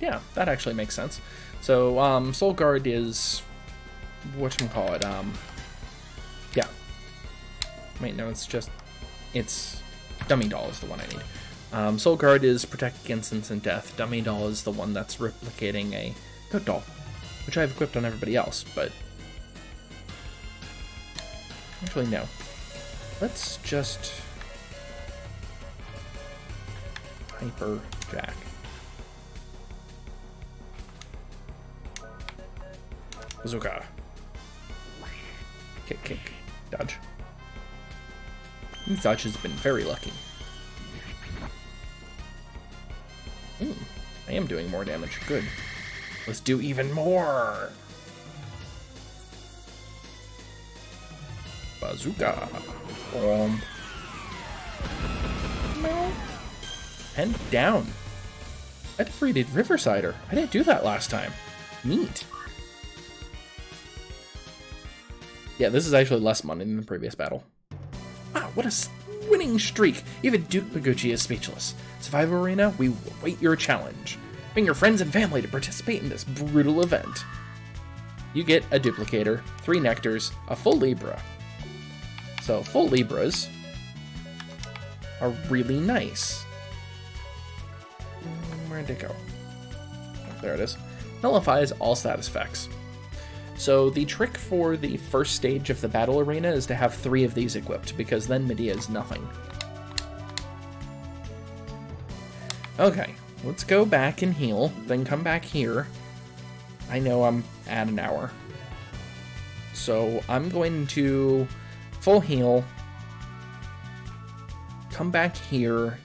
Yeah, that actually makes sense. So, um, Soul Guard is what you call it. Um, yeah. Wait, no, it's just it's Dummy Doll is the one I need. Um, Soul Guard is protect against instant death. Dummy Doll is the one that's replicating a Goat Doll, which I've equipped on everybody else. But actually, no. Let's just hyper jack. Bazooka. Kick, kick. Dodge. Dodge has been very lucky. Mm, I am doing more damage. Good. Let's do even more! Bazooka. Um. And down. I defeated Riversider. I didn't do that last time. Neat. Yeah, this is actually less money than the previous battle. Wow, what a winning streak! Even Duke Noguchi is speechless. Survivor Arena, we await your challenge. Bring your friends and family to participate in this brutal event. You get a duplicator, three nectars, a full Libra. So, full Libras are really nice. Where'd it go? There it is. Nullifies all status effects. So the trick for the first stage of the battle arena is to have three of these equipped, because then Medea is nothing. Okay, let's go back and heal, then come back here. I know I'm at an hour. So I'm going to full heal, come back here,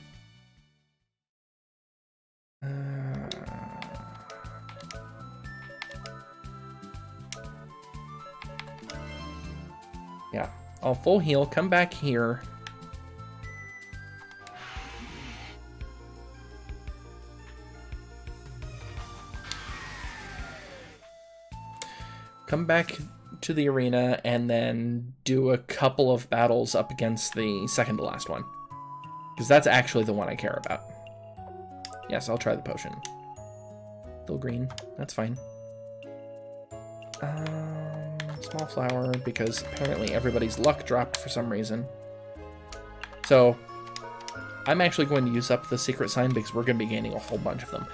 I'll full heal, come back here. Come back to the arena and then do a couple of battles up against the second to last one. Because that's actually the one I care about. Yes, I'll try the potion. Still green, that's fine. Um, small flower because apparently everybody's luck dropped for some reason. So I'm actually going to use up the secret sign because we're going to be gaining a whole bunch of them.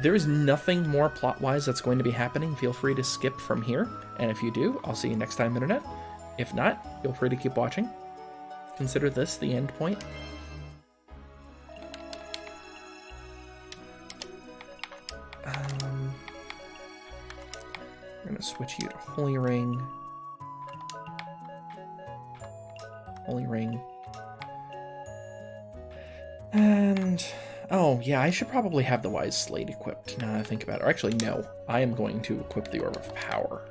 There is nothing more plot-wise that's going to be happening. Feel free to skip from here. And if you do, I'll see you next time, Internet. If not, feel free to keep watching. Consider this the end point. To switch you to Holy Ring. Holy Ring. And... Oh, yeah, I should probably have the Wise Slate equipped now I think about it. Or actually, no. I am going to equip the Orb of Power.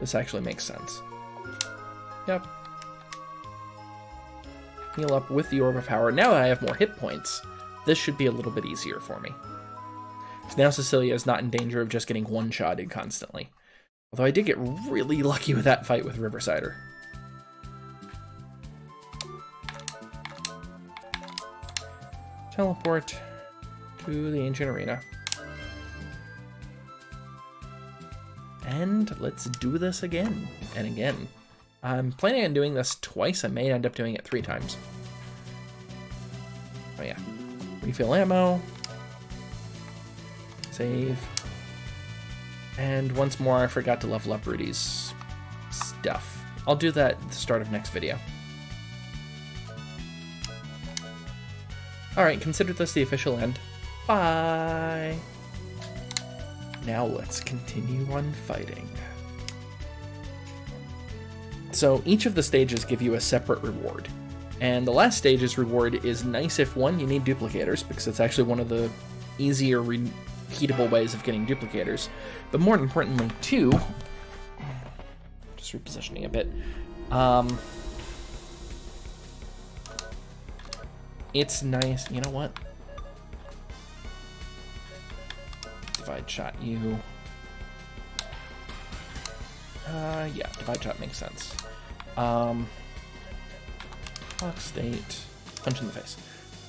This actually makes sense. Yep. Heal up with the Orb of Power. Now that I have more hit points, this should be a little bit easier for me. So now Cecilia is not in danger of just getting one-shotted constantly. Although I did get really lucky with that fight with Riversider. Teleport to the Ancient Arena. And let's do this again and again. I'm planning on doing this twice. I may end up doing it three times. Oh yeah. Refill ammo. Save. And once more, I forgot to level up Rudy's stuff. I'll do that at the start of next video. Alright, consider this the official end. Bye! Now let's continue on fighting. So each of the stages give you a separate reward. And the last stage's reward is nice if one, you need duplicators, because it's actually one of the easier repeatable ways of getting duplicators. But more importantly, two, just repositioning a bit, um, it's nice, you know what? Divide shot you. Uh, yeah, divide shot makes sense. Um, lock state, punch in the face.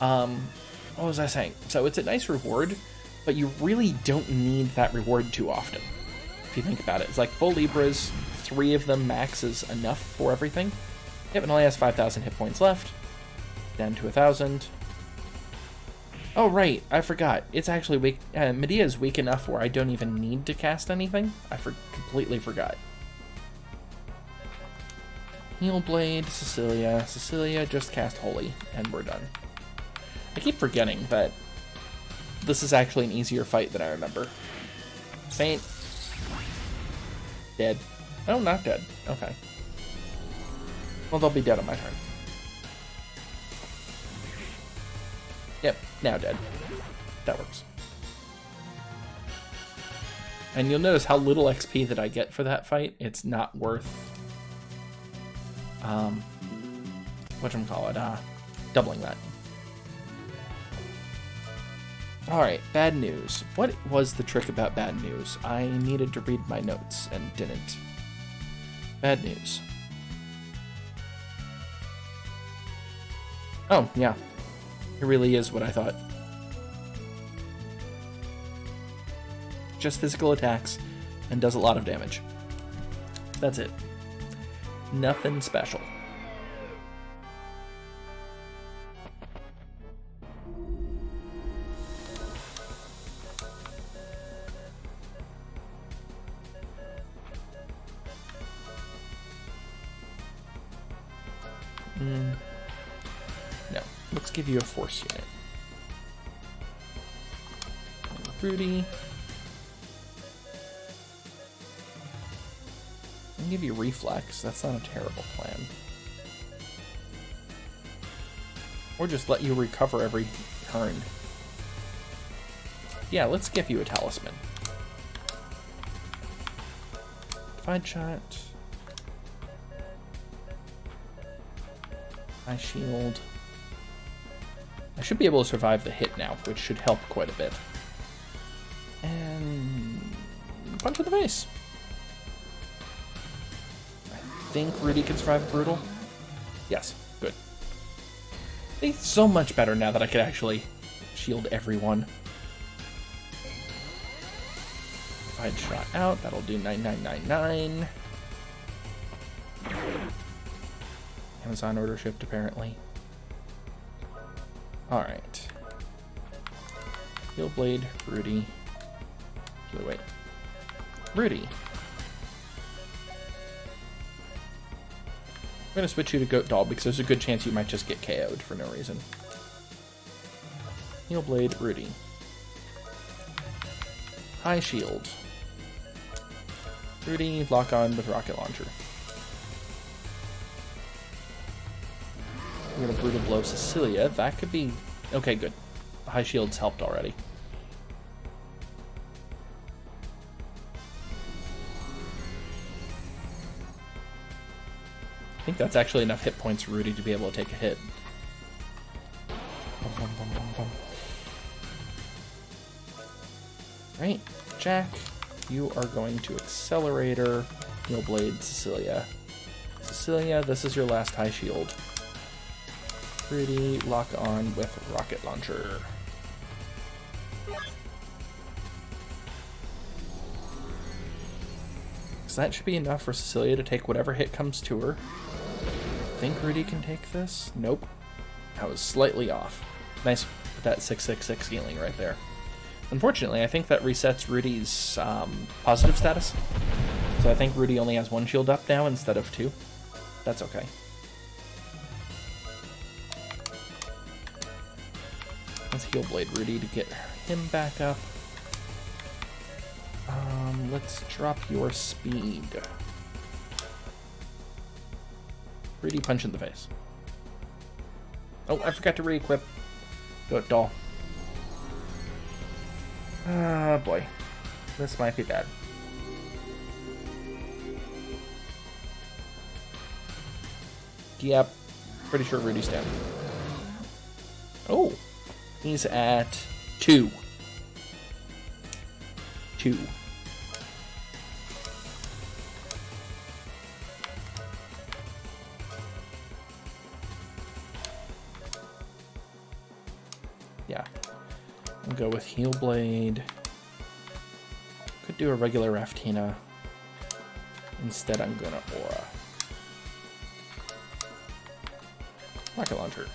Um, what was I saying? So it's a nice reward, but you really don't need that reward too often. If you think about it, it's like full Libras, three of them max is enough for everything. Yep, it only has 5,000 hit points left. Down to a 1,000. Oh, right, I forgot. It's actually weak. Uh, Medea is weak enough where I don't even need to cast anything. I for completely forgot. Heal Blade, Cecilia. Cecilia, just cast Holy, and we're done. I keep forgetting that this is actually an easier fight than I remember. Faint. Dead. Oh, not dead. Okay. Well, they'll be dead on my turn. Yep, now dead. That works. And you'll notice how little XP that I get for that fight. It's not worth, um, whatchamacallit, uh, doubling that. Alright, bad news. What was the trick about bad news? I needed to read my notes and didn't. Bad news. Oh, yeah. It really is what I thought. Just physical attacks and does a lot of damage. That's it. Nothing special. Give you a force unit. Rudy. I'll give you reflex. That's not a terrible plan. Or just let you recover every turn. Yeah, let's give you a talisman. Divide shot. High shield. I should be able to survive the hit now, which should help quite a bit. And punch in the face. I think Rudy can survive brutal. Yes, good. It's so much better now that I can actually shield everyone. I'd shot out, that'll do 9999. Amazon order shipped apparently. Alright. Heal Blade, Rudy. Wait, wait. Rudy. I'm gonna switch you to Goat Doll because there's a good chance you might just get KO'd for no reason. Heal Blade, Rudy. High Shield. Rudy, lock on with Rocket Launcher. We're gonna Brutal Blow Cecilia. That could be... Okay, good. High Shield's helped already. I think that's actually enough hit points for Rudy to be able to take a hit. Right, Jack, you are going to Accelerator, Heal Blade, Cecilia. Cecilia, this is your last high shield. Rudy, lock on with Rocket Launcher. So that should be enough for Cecilia to take whatever hit comes to her. I think Rudy can take this. Nope. I was slightly off. Nice with that 666 healing right there. Unfortunately, I think that resets Rudy's um, positive status. So I think Rudy only has one shield up now instead of two. That's okay. Heal Blade Rudy to get him back up. Um, let's drop your speed. Rudy punch in the face. Oh, I forgot to re-equip Goat Doll. Ah, boy. This might be bad. Yep. Pretty sure Rudy's down. Oh. He's at two. Two. Yeah. We'll go with Heal Blade. Could do a regular Raftina. Instead, I'm gonna Aura. Rocket Launcher.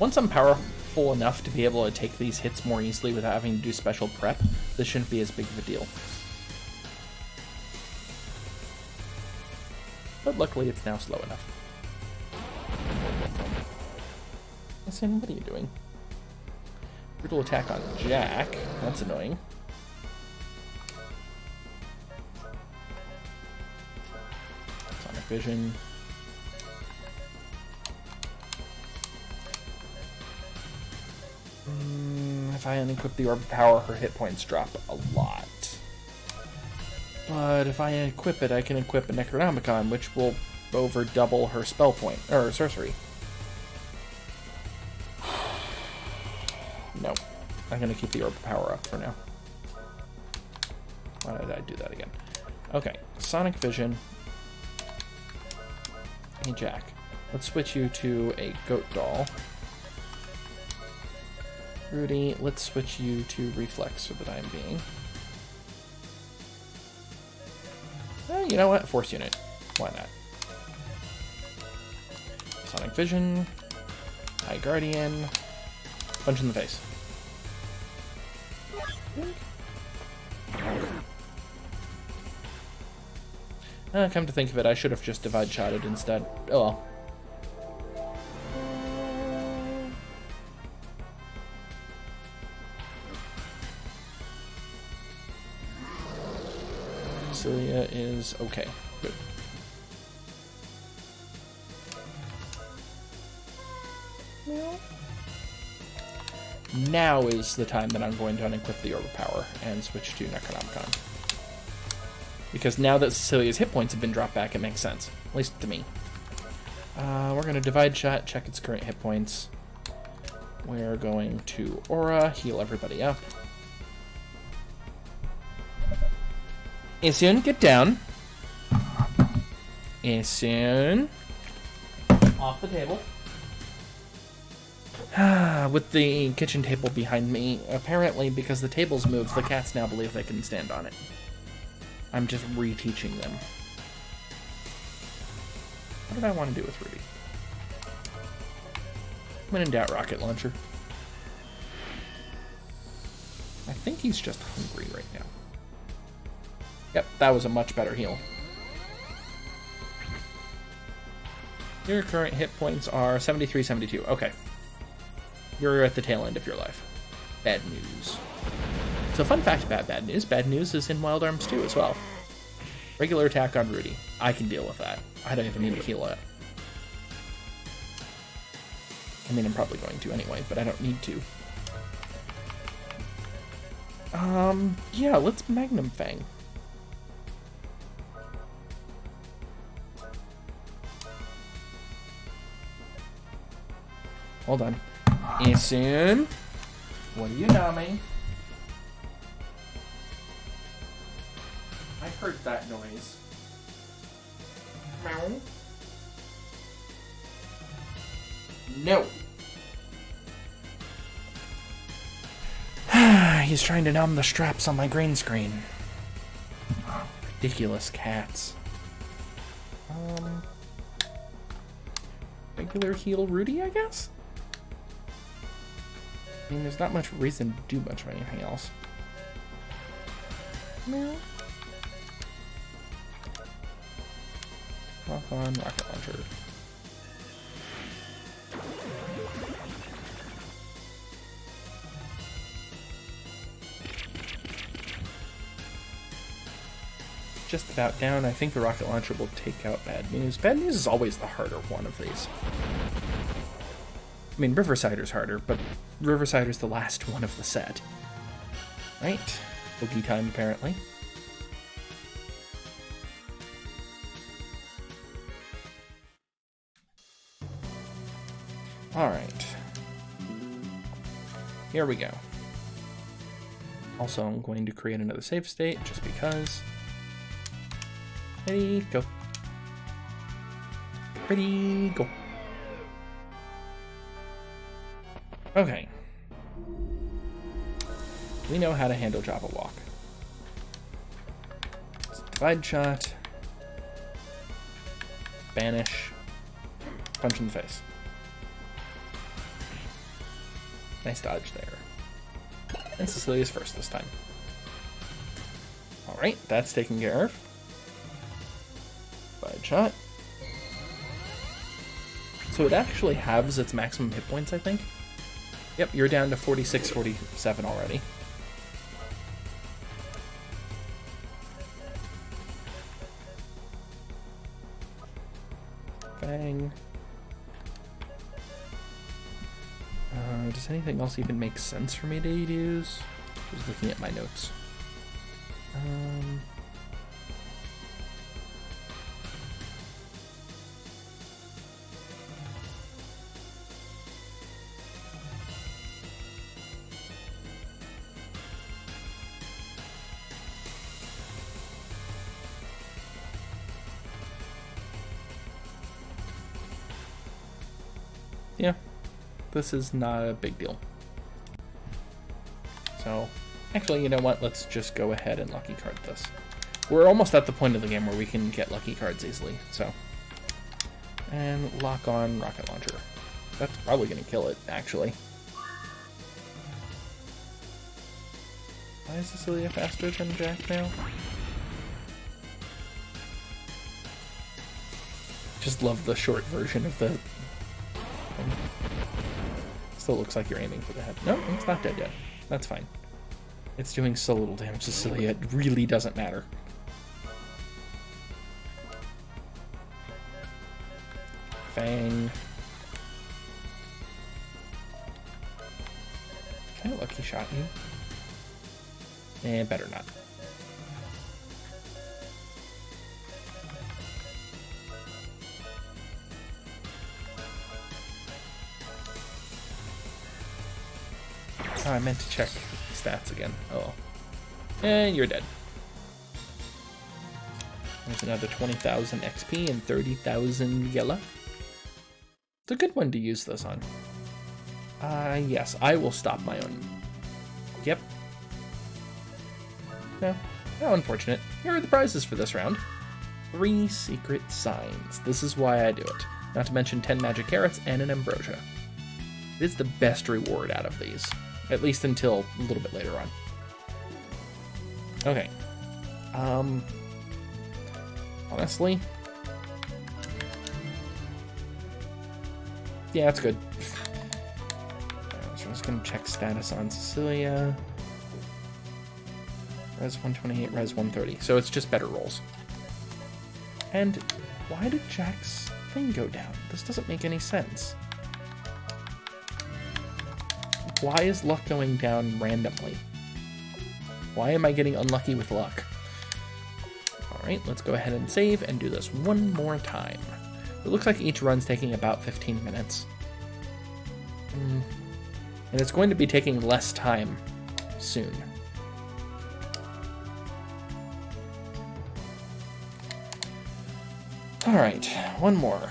Once I'm powerful enough to be able to take these hits more easily without having to do special prep, this shouldn't be as big of a deal. But luckily it's now slow enough. Listen, what are you doing? Brutal attack on Jack. That's annoying. Sonic Vision. If I unequip the Orb of Power, her hit points drop a lot. But if I equip it, I can equip a Necronomicon, which will over double her spell point, or sorcery. no. I'm gonna keep the Orb of Power up for now. Why did I do that again? Okay, Sonic Vision. Hey, Jack. Let's switch you to a Goat Doll. Rudy, let's switch you to Reflex for the time being. Eh, you know what? Force Unit. Why not? Sonic Vision. High Guardian. Punch in the face. Uh, come to think of it, I should have just divide shotted instead. Oh well. Is okay. Good. Now is the time that I'm going to unequip the Orb of Power and switch to Necronomicon. Because now that Cecilia's hit points have been dropped back, it makes sense. At least to me. Uh, we're going to Divide Shot, check its current hit points. We're going to Aura, heal everybody up. Issun, get down. Issun. Off the table. Ah, with the kitchen table behind me, apparently because the table's moved, the cats now believe they can stand on it. I'm just reteaching them. What did I want to do with Rudy? When in doubt, rocket launcher. I think he's just hungry right now. Yep, that was a much better heal. Your current hit points are 73, 72. Okay. You're at the tail end of your life. Bad news. So fun fact about bad news, bad news is in Wild Arms 2 as well. Regular attack on Rudy. I can deal with that. I don't even need to heal it. I mean, I'm probably going to anyway, but I don't need to. Um, yeah, let's Magnum Fang. Hold on. Issun, what do you know me? I heard that noise. Meow. No. He's trying to numb the straps on my green screen. Ridiculous cats. Um, regular heal Rudy, I guess? I mean, there's not much reason to do much of anything else. Lock on rocket launcher. Just about down. I think the rocket launcher will take out bad news. Bad news is always the harder one of these. I mean, Riversider's harder, but Riversider's the last one of the set. Right. Boogie time, apparently. Alright. Here we go. Also, I'm going to create another save state, just because. Ready, go. Ready, go. Okay. We know how to handle Jabberwock. Divide shot. Banish. Punch in the face. Nice dodge there. And Cecilia's first this time. Alright, that's taken care of. Divide shot. So it actually halves its maximum hit points, I think. Yep, you're down to 46, 47 already. Bang. Uh, does anything else even make sense for me to use? Just looking at my notes. Um, this is not a big deal. So, actually, you know what? Let's just go ahead and lucky card this. We're almost at the point of the game where we can get lucky cards easily, so. And lock on rocket launcher. That's probably to kill it, actually. Why is Cecilia faster than Jack now? Just love the short version of the Still looks like you're aiming for the head. No, it's not dead yet. That's fine. It's doing so little damage to Cilia, it really doesn't matter. Fang. Kind of lucky shot you? Eh, better not. Oh, I meant to check stats again. Oh. And you're dead. There's another 20,000 XP and 30,000 yellow. It's a good one to use this on. Uh, yes, I will stop my own. Yep. No, how unfortunate. Here are the prizes for this round. Three secret signs. This is why I do it. Not to mention 10 magic carrots and an ambrosia. It is the best reward out of these. At least until a little bit later on. Okay. Um, honestly, yeah, that's good. So I'm just gonna check status on Cecilia. Res 128, Res 130. So it's just better rolls. And why did Jack's thing go down? This doesn't make any sense. Why is luck going down randomly? Why am I getting unlucky with luck? Alright, let's go ahead and save and do this one more time. It looks like each run's taking about 15 minutes. Mm. And it's going to be taking less time soon. Alright, one more.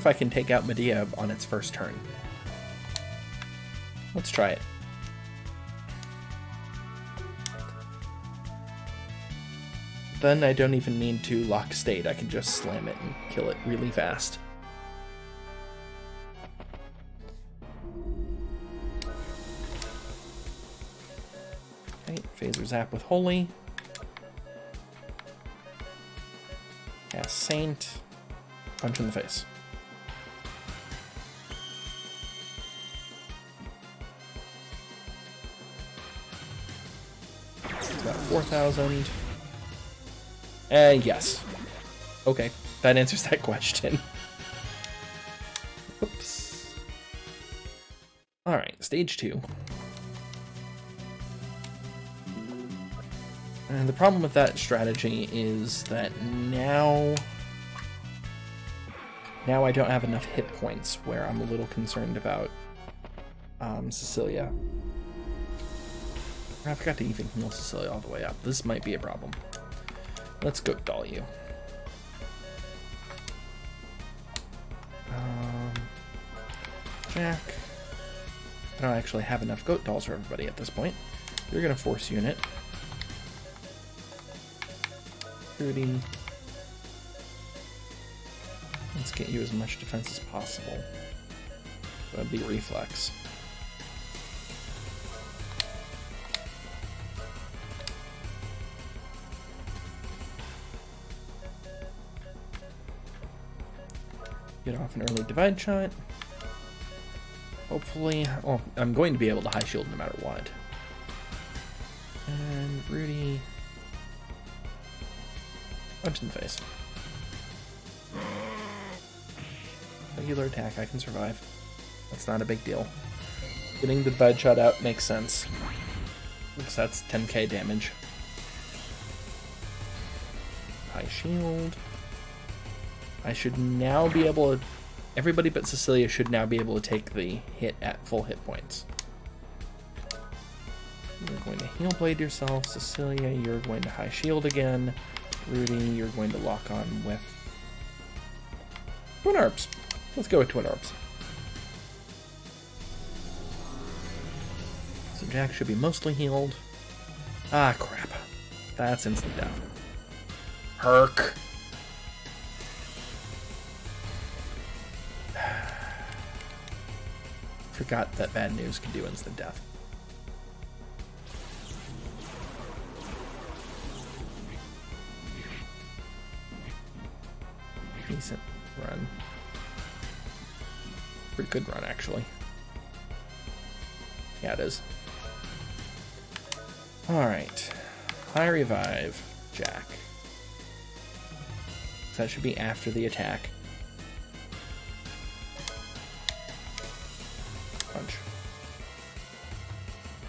If I can take out Medea on its first turn. Let's try it. Then I don't even need to lock state, I can just slam it and kill it really fast. Phaser Zap with Holy. Yeah, Saint. Punch in the face. About 4,000. Uh, yes. Okay, that answers that question. Oops. Alright, stage two. And the problem with that strategy is that now... Now I don't have enough hit points where I'm a little concerned about um, Cecilia. I forgot to even heal Cecilia all the way up. This might be a problem. Let's go doll you. Um, Jack. I don't actually have enough goat dolls for everybody at this point. You're gonna force unit. 30. Let's get you as much defense as possible. That'd be reflex. Off an early divide shot. Hopefully, well, I'm going to be able to high shield no matter what. And Rudy, punch in the face. Regular attack, I can survive. That's not a big deal. Getting the divide shot out makes sense. Because that's 10k damage. High shield. I should now be able to... Everybody but Cecilia should now be able to take the hit at full hit points. You're going to heal blade yourself. Cecilia, you're going to high shield again. Rudy, you're going to lock on with Twin Orbs. Let's go with Twin Orbs. So Jack should be mostly healed. Ah, crap. That's instant death. Herc. Forgot that bad news can do instant death. Decent run. Pretty good run, actually. Yeah, it is. Alright. High revive, Jack. That should be after the attack.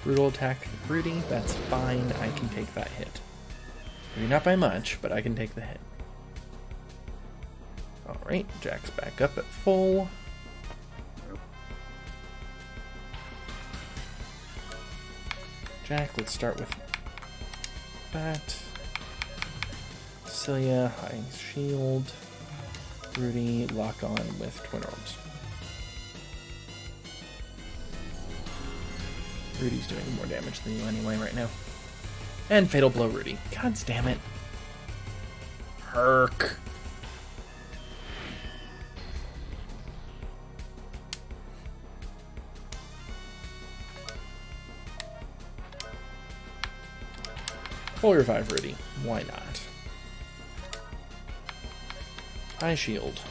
Brutal attack, Rudy, that's fine. I can take that hit. Maybe not by much, but I can take the hit. Alright, Jack's back up at full. Jack, let's start with that. Celia, high shield. Rudy, lock on with twin orbs. Rudy's doing more damage than you anyway right now. And Fatal Blow Rudy. God damn it. Herc. Full revive Rudy. Why not? High shield.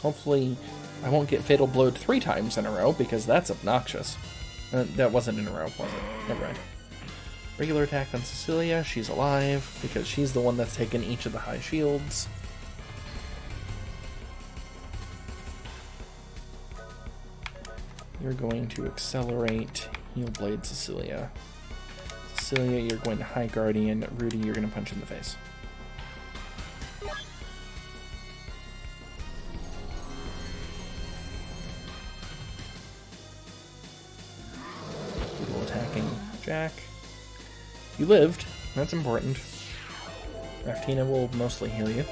Hopefully, I won't get fatal blowed three times in a row because that's obnoxious. Uh, that wasn't in a row, was it? Never mind. Regular attack on Cecilia. She's alive because she's the one that's taken each of the high shields. You're going to accelerate Heal Blade Cecilia. Cecilia, you're going to High Guardian. Rudy, you're going to punch in the face. You lived. That's important. Raftina will mostly heal you.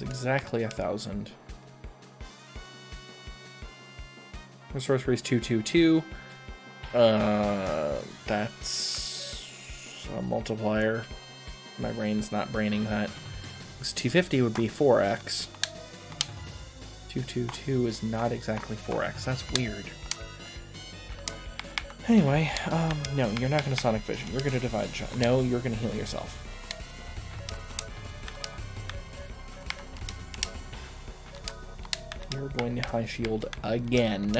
exactly a thousand. The sorcery is 222. Uh, that's a multiplier. My brain's not braining that. Because 250 would be 4x. 222 is not exactly 4x. That's weird. Anyway, um, no, you're not going to Sonic Vision. You're going to Divide Shot. No, you're going to heal yourself. You're going to high shield again.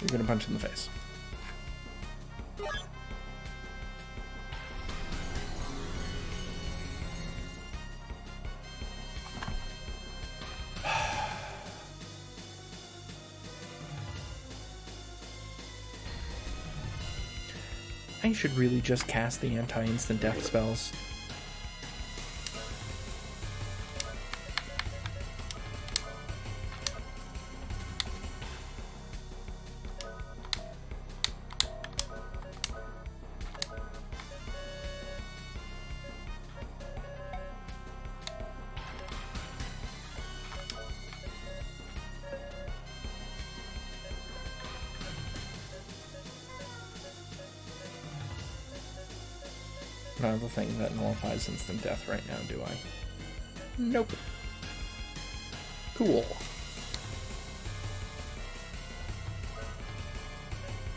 You're going to punch in the face. Should really just cast the anti-instant death spells. Have thing that nullifies instant death right now, do I? Nope. Cool.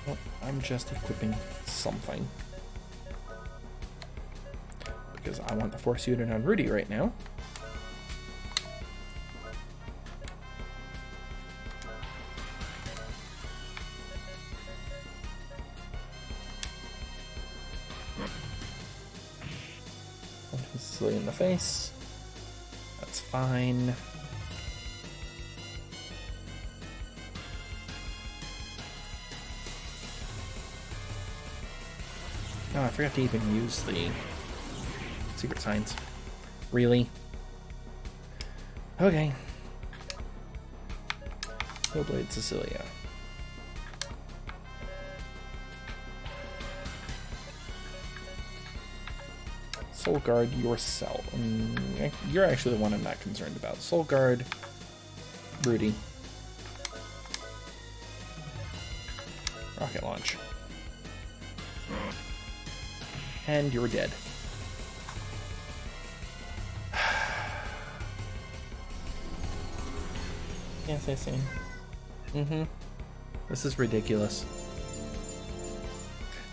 Well, I'm just equipping something. Because I want the Force unit on Rudy right now. Forgot to even use the secret signs. Really? Okay. Heal Blade Cecilia. Soul Guard yourself. Mm, you're actually the one I'm not concerned about. Soul Guard, Rudy. And you're dead. yes, I see. Mm-hmm. This is ridiculous.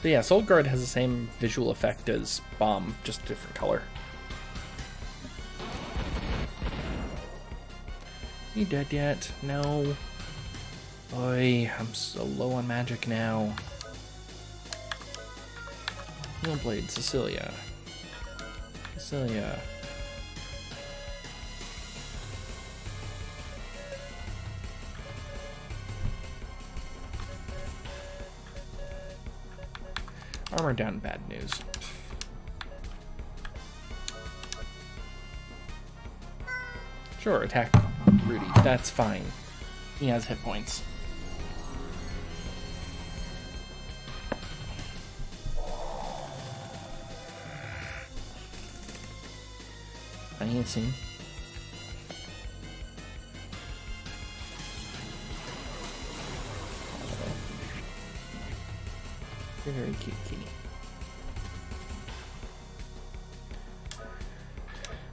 But yeah, Soul Guard has the same visual effect as Bomb, just different color. You dead yet? No. Boy, I'm so low on magic now. Blade, Cecilia. Cecilia. Armor down, bad news. Sure, attack Rudy. That's fine. He has hit points. Financing. very cute kitty.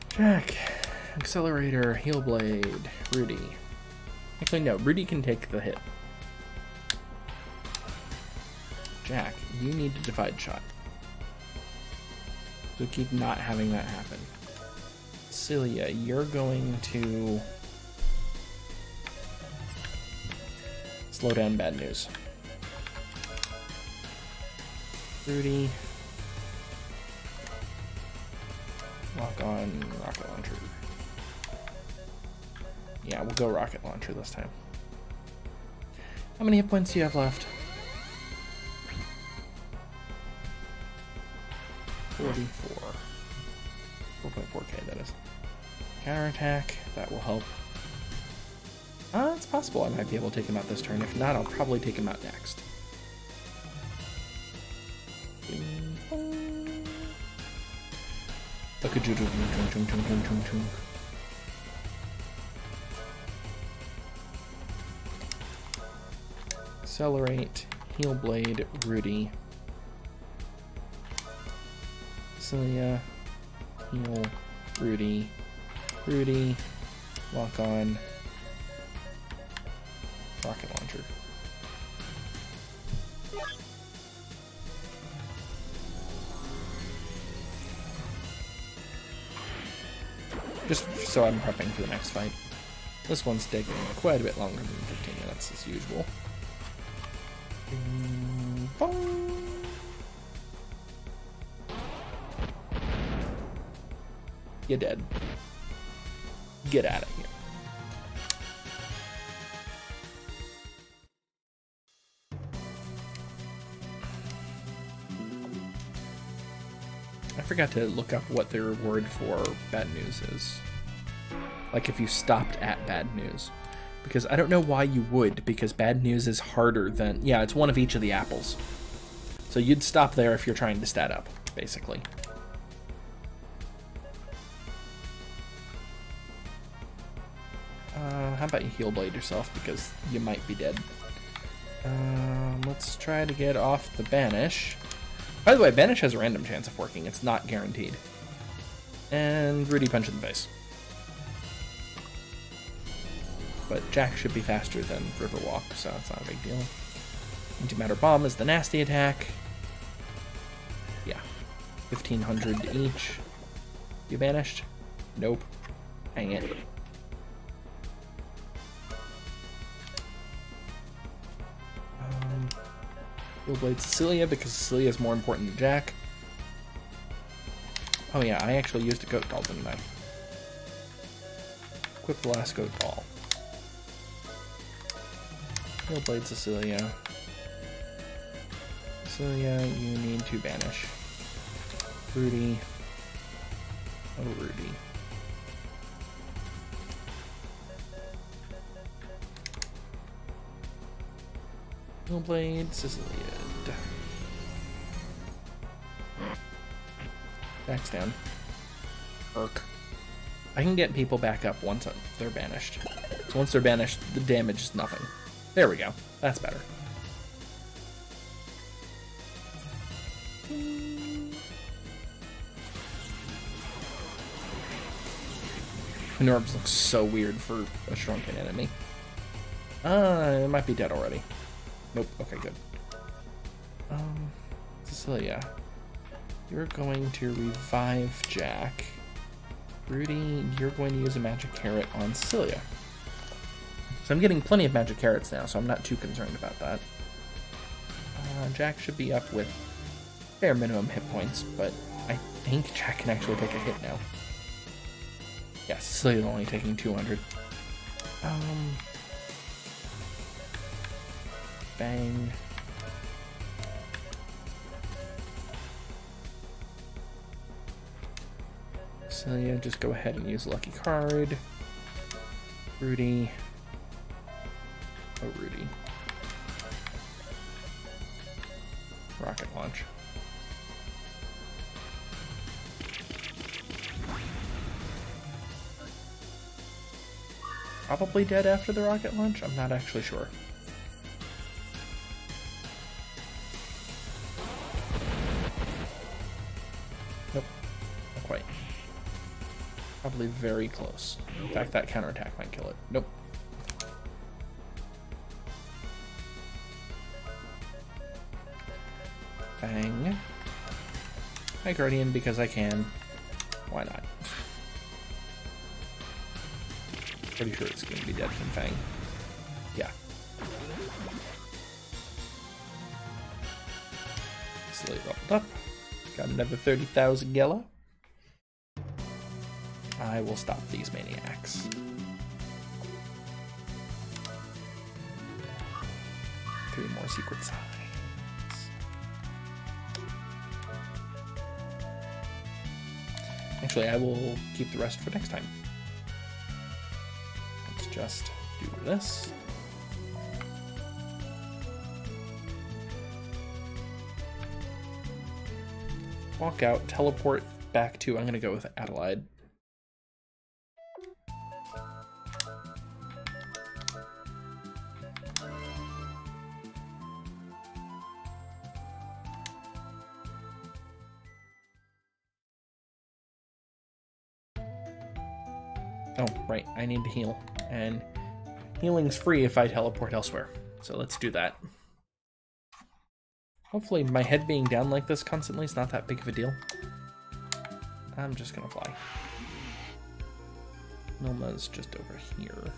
Jack, Accelerator, Heal Blade, Rudy. Actually, no, Rudy can take the hit. Jack, you need to Divide Shot. So keep not having that happen. Celia, you're going to slow down bad news. Rudy. Lock on rocket launcher. Yeah, we'll go rocket launcher this time. How many hit points do you have left? 44. 4.4k, that is. Counterattack, that will help. Uh, it's possible I might be able to take him out this turn. If not, I'll probably take him out next. Accelerate, Heal Blade, Rudy. Celia, Heal, Rudy, Rudy, Lock on, Rocket Launcher. Just so I'm prepping for the next fight. This one's taking quite a bit longer than 15 minutes as usual. You're dead. Get out of here. I forgot to look up what their word for bad news is. Like if you stopped at bad news. Because I don't know why you would, because bad news is harder than... Yeah, it's one of each of the apples. So you'd stop there if you're trying to stat up, basically. Heal blade yourself, because you might be dead. Um, let's try to get off the banish. By the way, Banish has a random chance of working. It's not guaranteed. And Rudy punch in the face. But Jack should be faster than Jabberwock, so it's not a big deal. Antimatter Bomb is the nasty attack. Yeah. 1500 each. You banished? Nope. Hang it. Blade Cecilia because Cecilia is more important than Jack. Oh yeah, I actually used a goat doll, didn't I? Equip the last goat doll. Blade Cecilia. Cecilia, you need to banish. Rudy. Oh, Rudy. Blade, Cecilia. Backs down. Irk. I can get people back up once they're banished. So once they're banished, the damage is nothing. There we go. That's better. Norbs looks so weird for a shrunken enemy. Uh, it might be dead already. Nope. Okay, good. Um, Cecilia, you're going to revive Jack. Rudy, you're going to use a magic carrot on Cecilia. So I'm getting plenty of magic carrots now, so I'm not too concerned about that. Uh, Jack should be up with bare minimum hit points, but I think Jack can actually take a hit now. Yeah, Cecilia's only taking 200. Um, bang. Just go ahead and use lucky card. Rudy. Oh, Rudy. Rocket launch. Probably dead after the rocket launch? I'm not actually sure. Probably very close. In fact, that counterattack might kill it. Nope. Bang. Hi, Guardian, because I can. Why not? Pretty sure it's going to be dead from Fang. Yeah. Slowly leveled up. Got another 30,000 yellow. I will stop these maniacs. Three more secret signs. Actually, I will keep the rest for next time. Let's just do this. Walk out, teleport back to, I'm going to go with Adlehyde. Right, I need to heal. And healing's free if I teleport elsewhere. So let's do that. Hopefully my head being down like this constantly is not that big of a deal. I'm just gonna fly. Milma's just over here.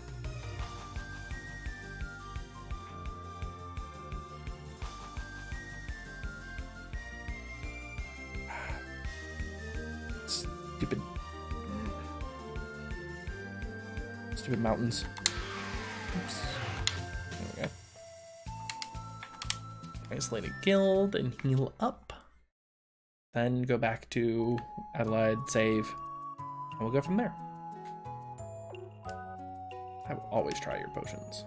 Stupid mountains. Oops. There we go. Isolate a guild and heal up. Then go back to Adlehyde, save, and we'll go from there. I will always try your potions.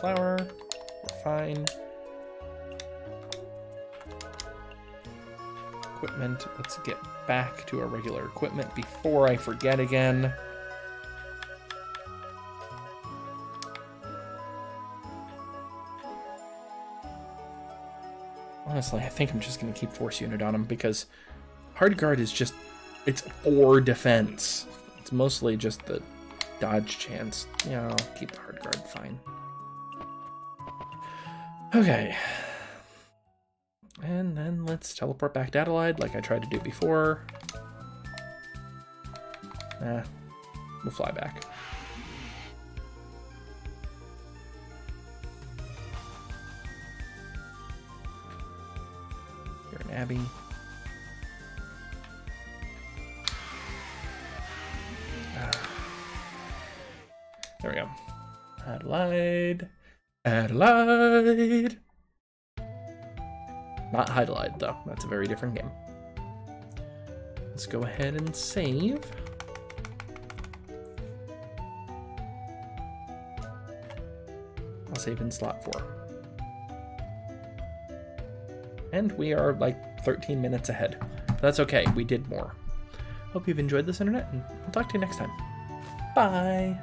flower, we're fine. Equipment. Let's get back to our regular equipment before I forget again. Honestly, I think I'm just going to keep Force Unit on him because Hard Guard is just, it's for defense. It's mostly just the dodge chance. Yeah, I'll keep the Hard Guard, fine. Okay. And then let's teleport back to Adlehyde like I tried to do before. Eh, we'll fly back. You're an Abby. Ah. There we go. Adlehyde. Adlehyde. Not Hydlide, though. That's a very different game. Let's go ahead and save. I'll save in slot 4. And we are like 13 minutes ahead. That's okay, we did more. Hope you've enjoyed this internet, and I'll talk to you next time. Bye!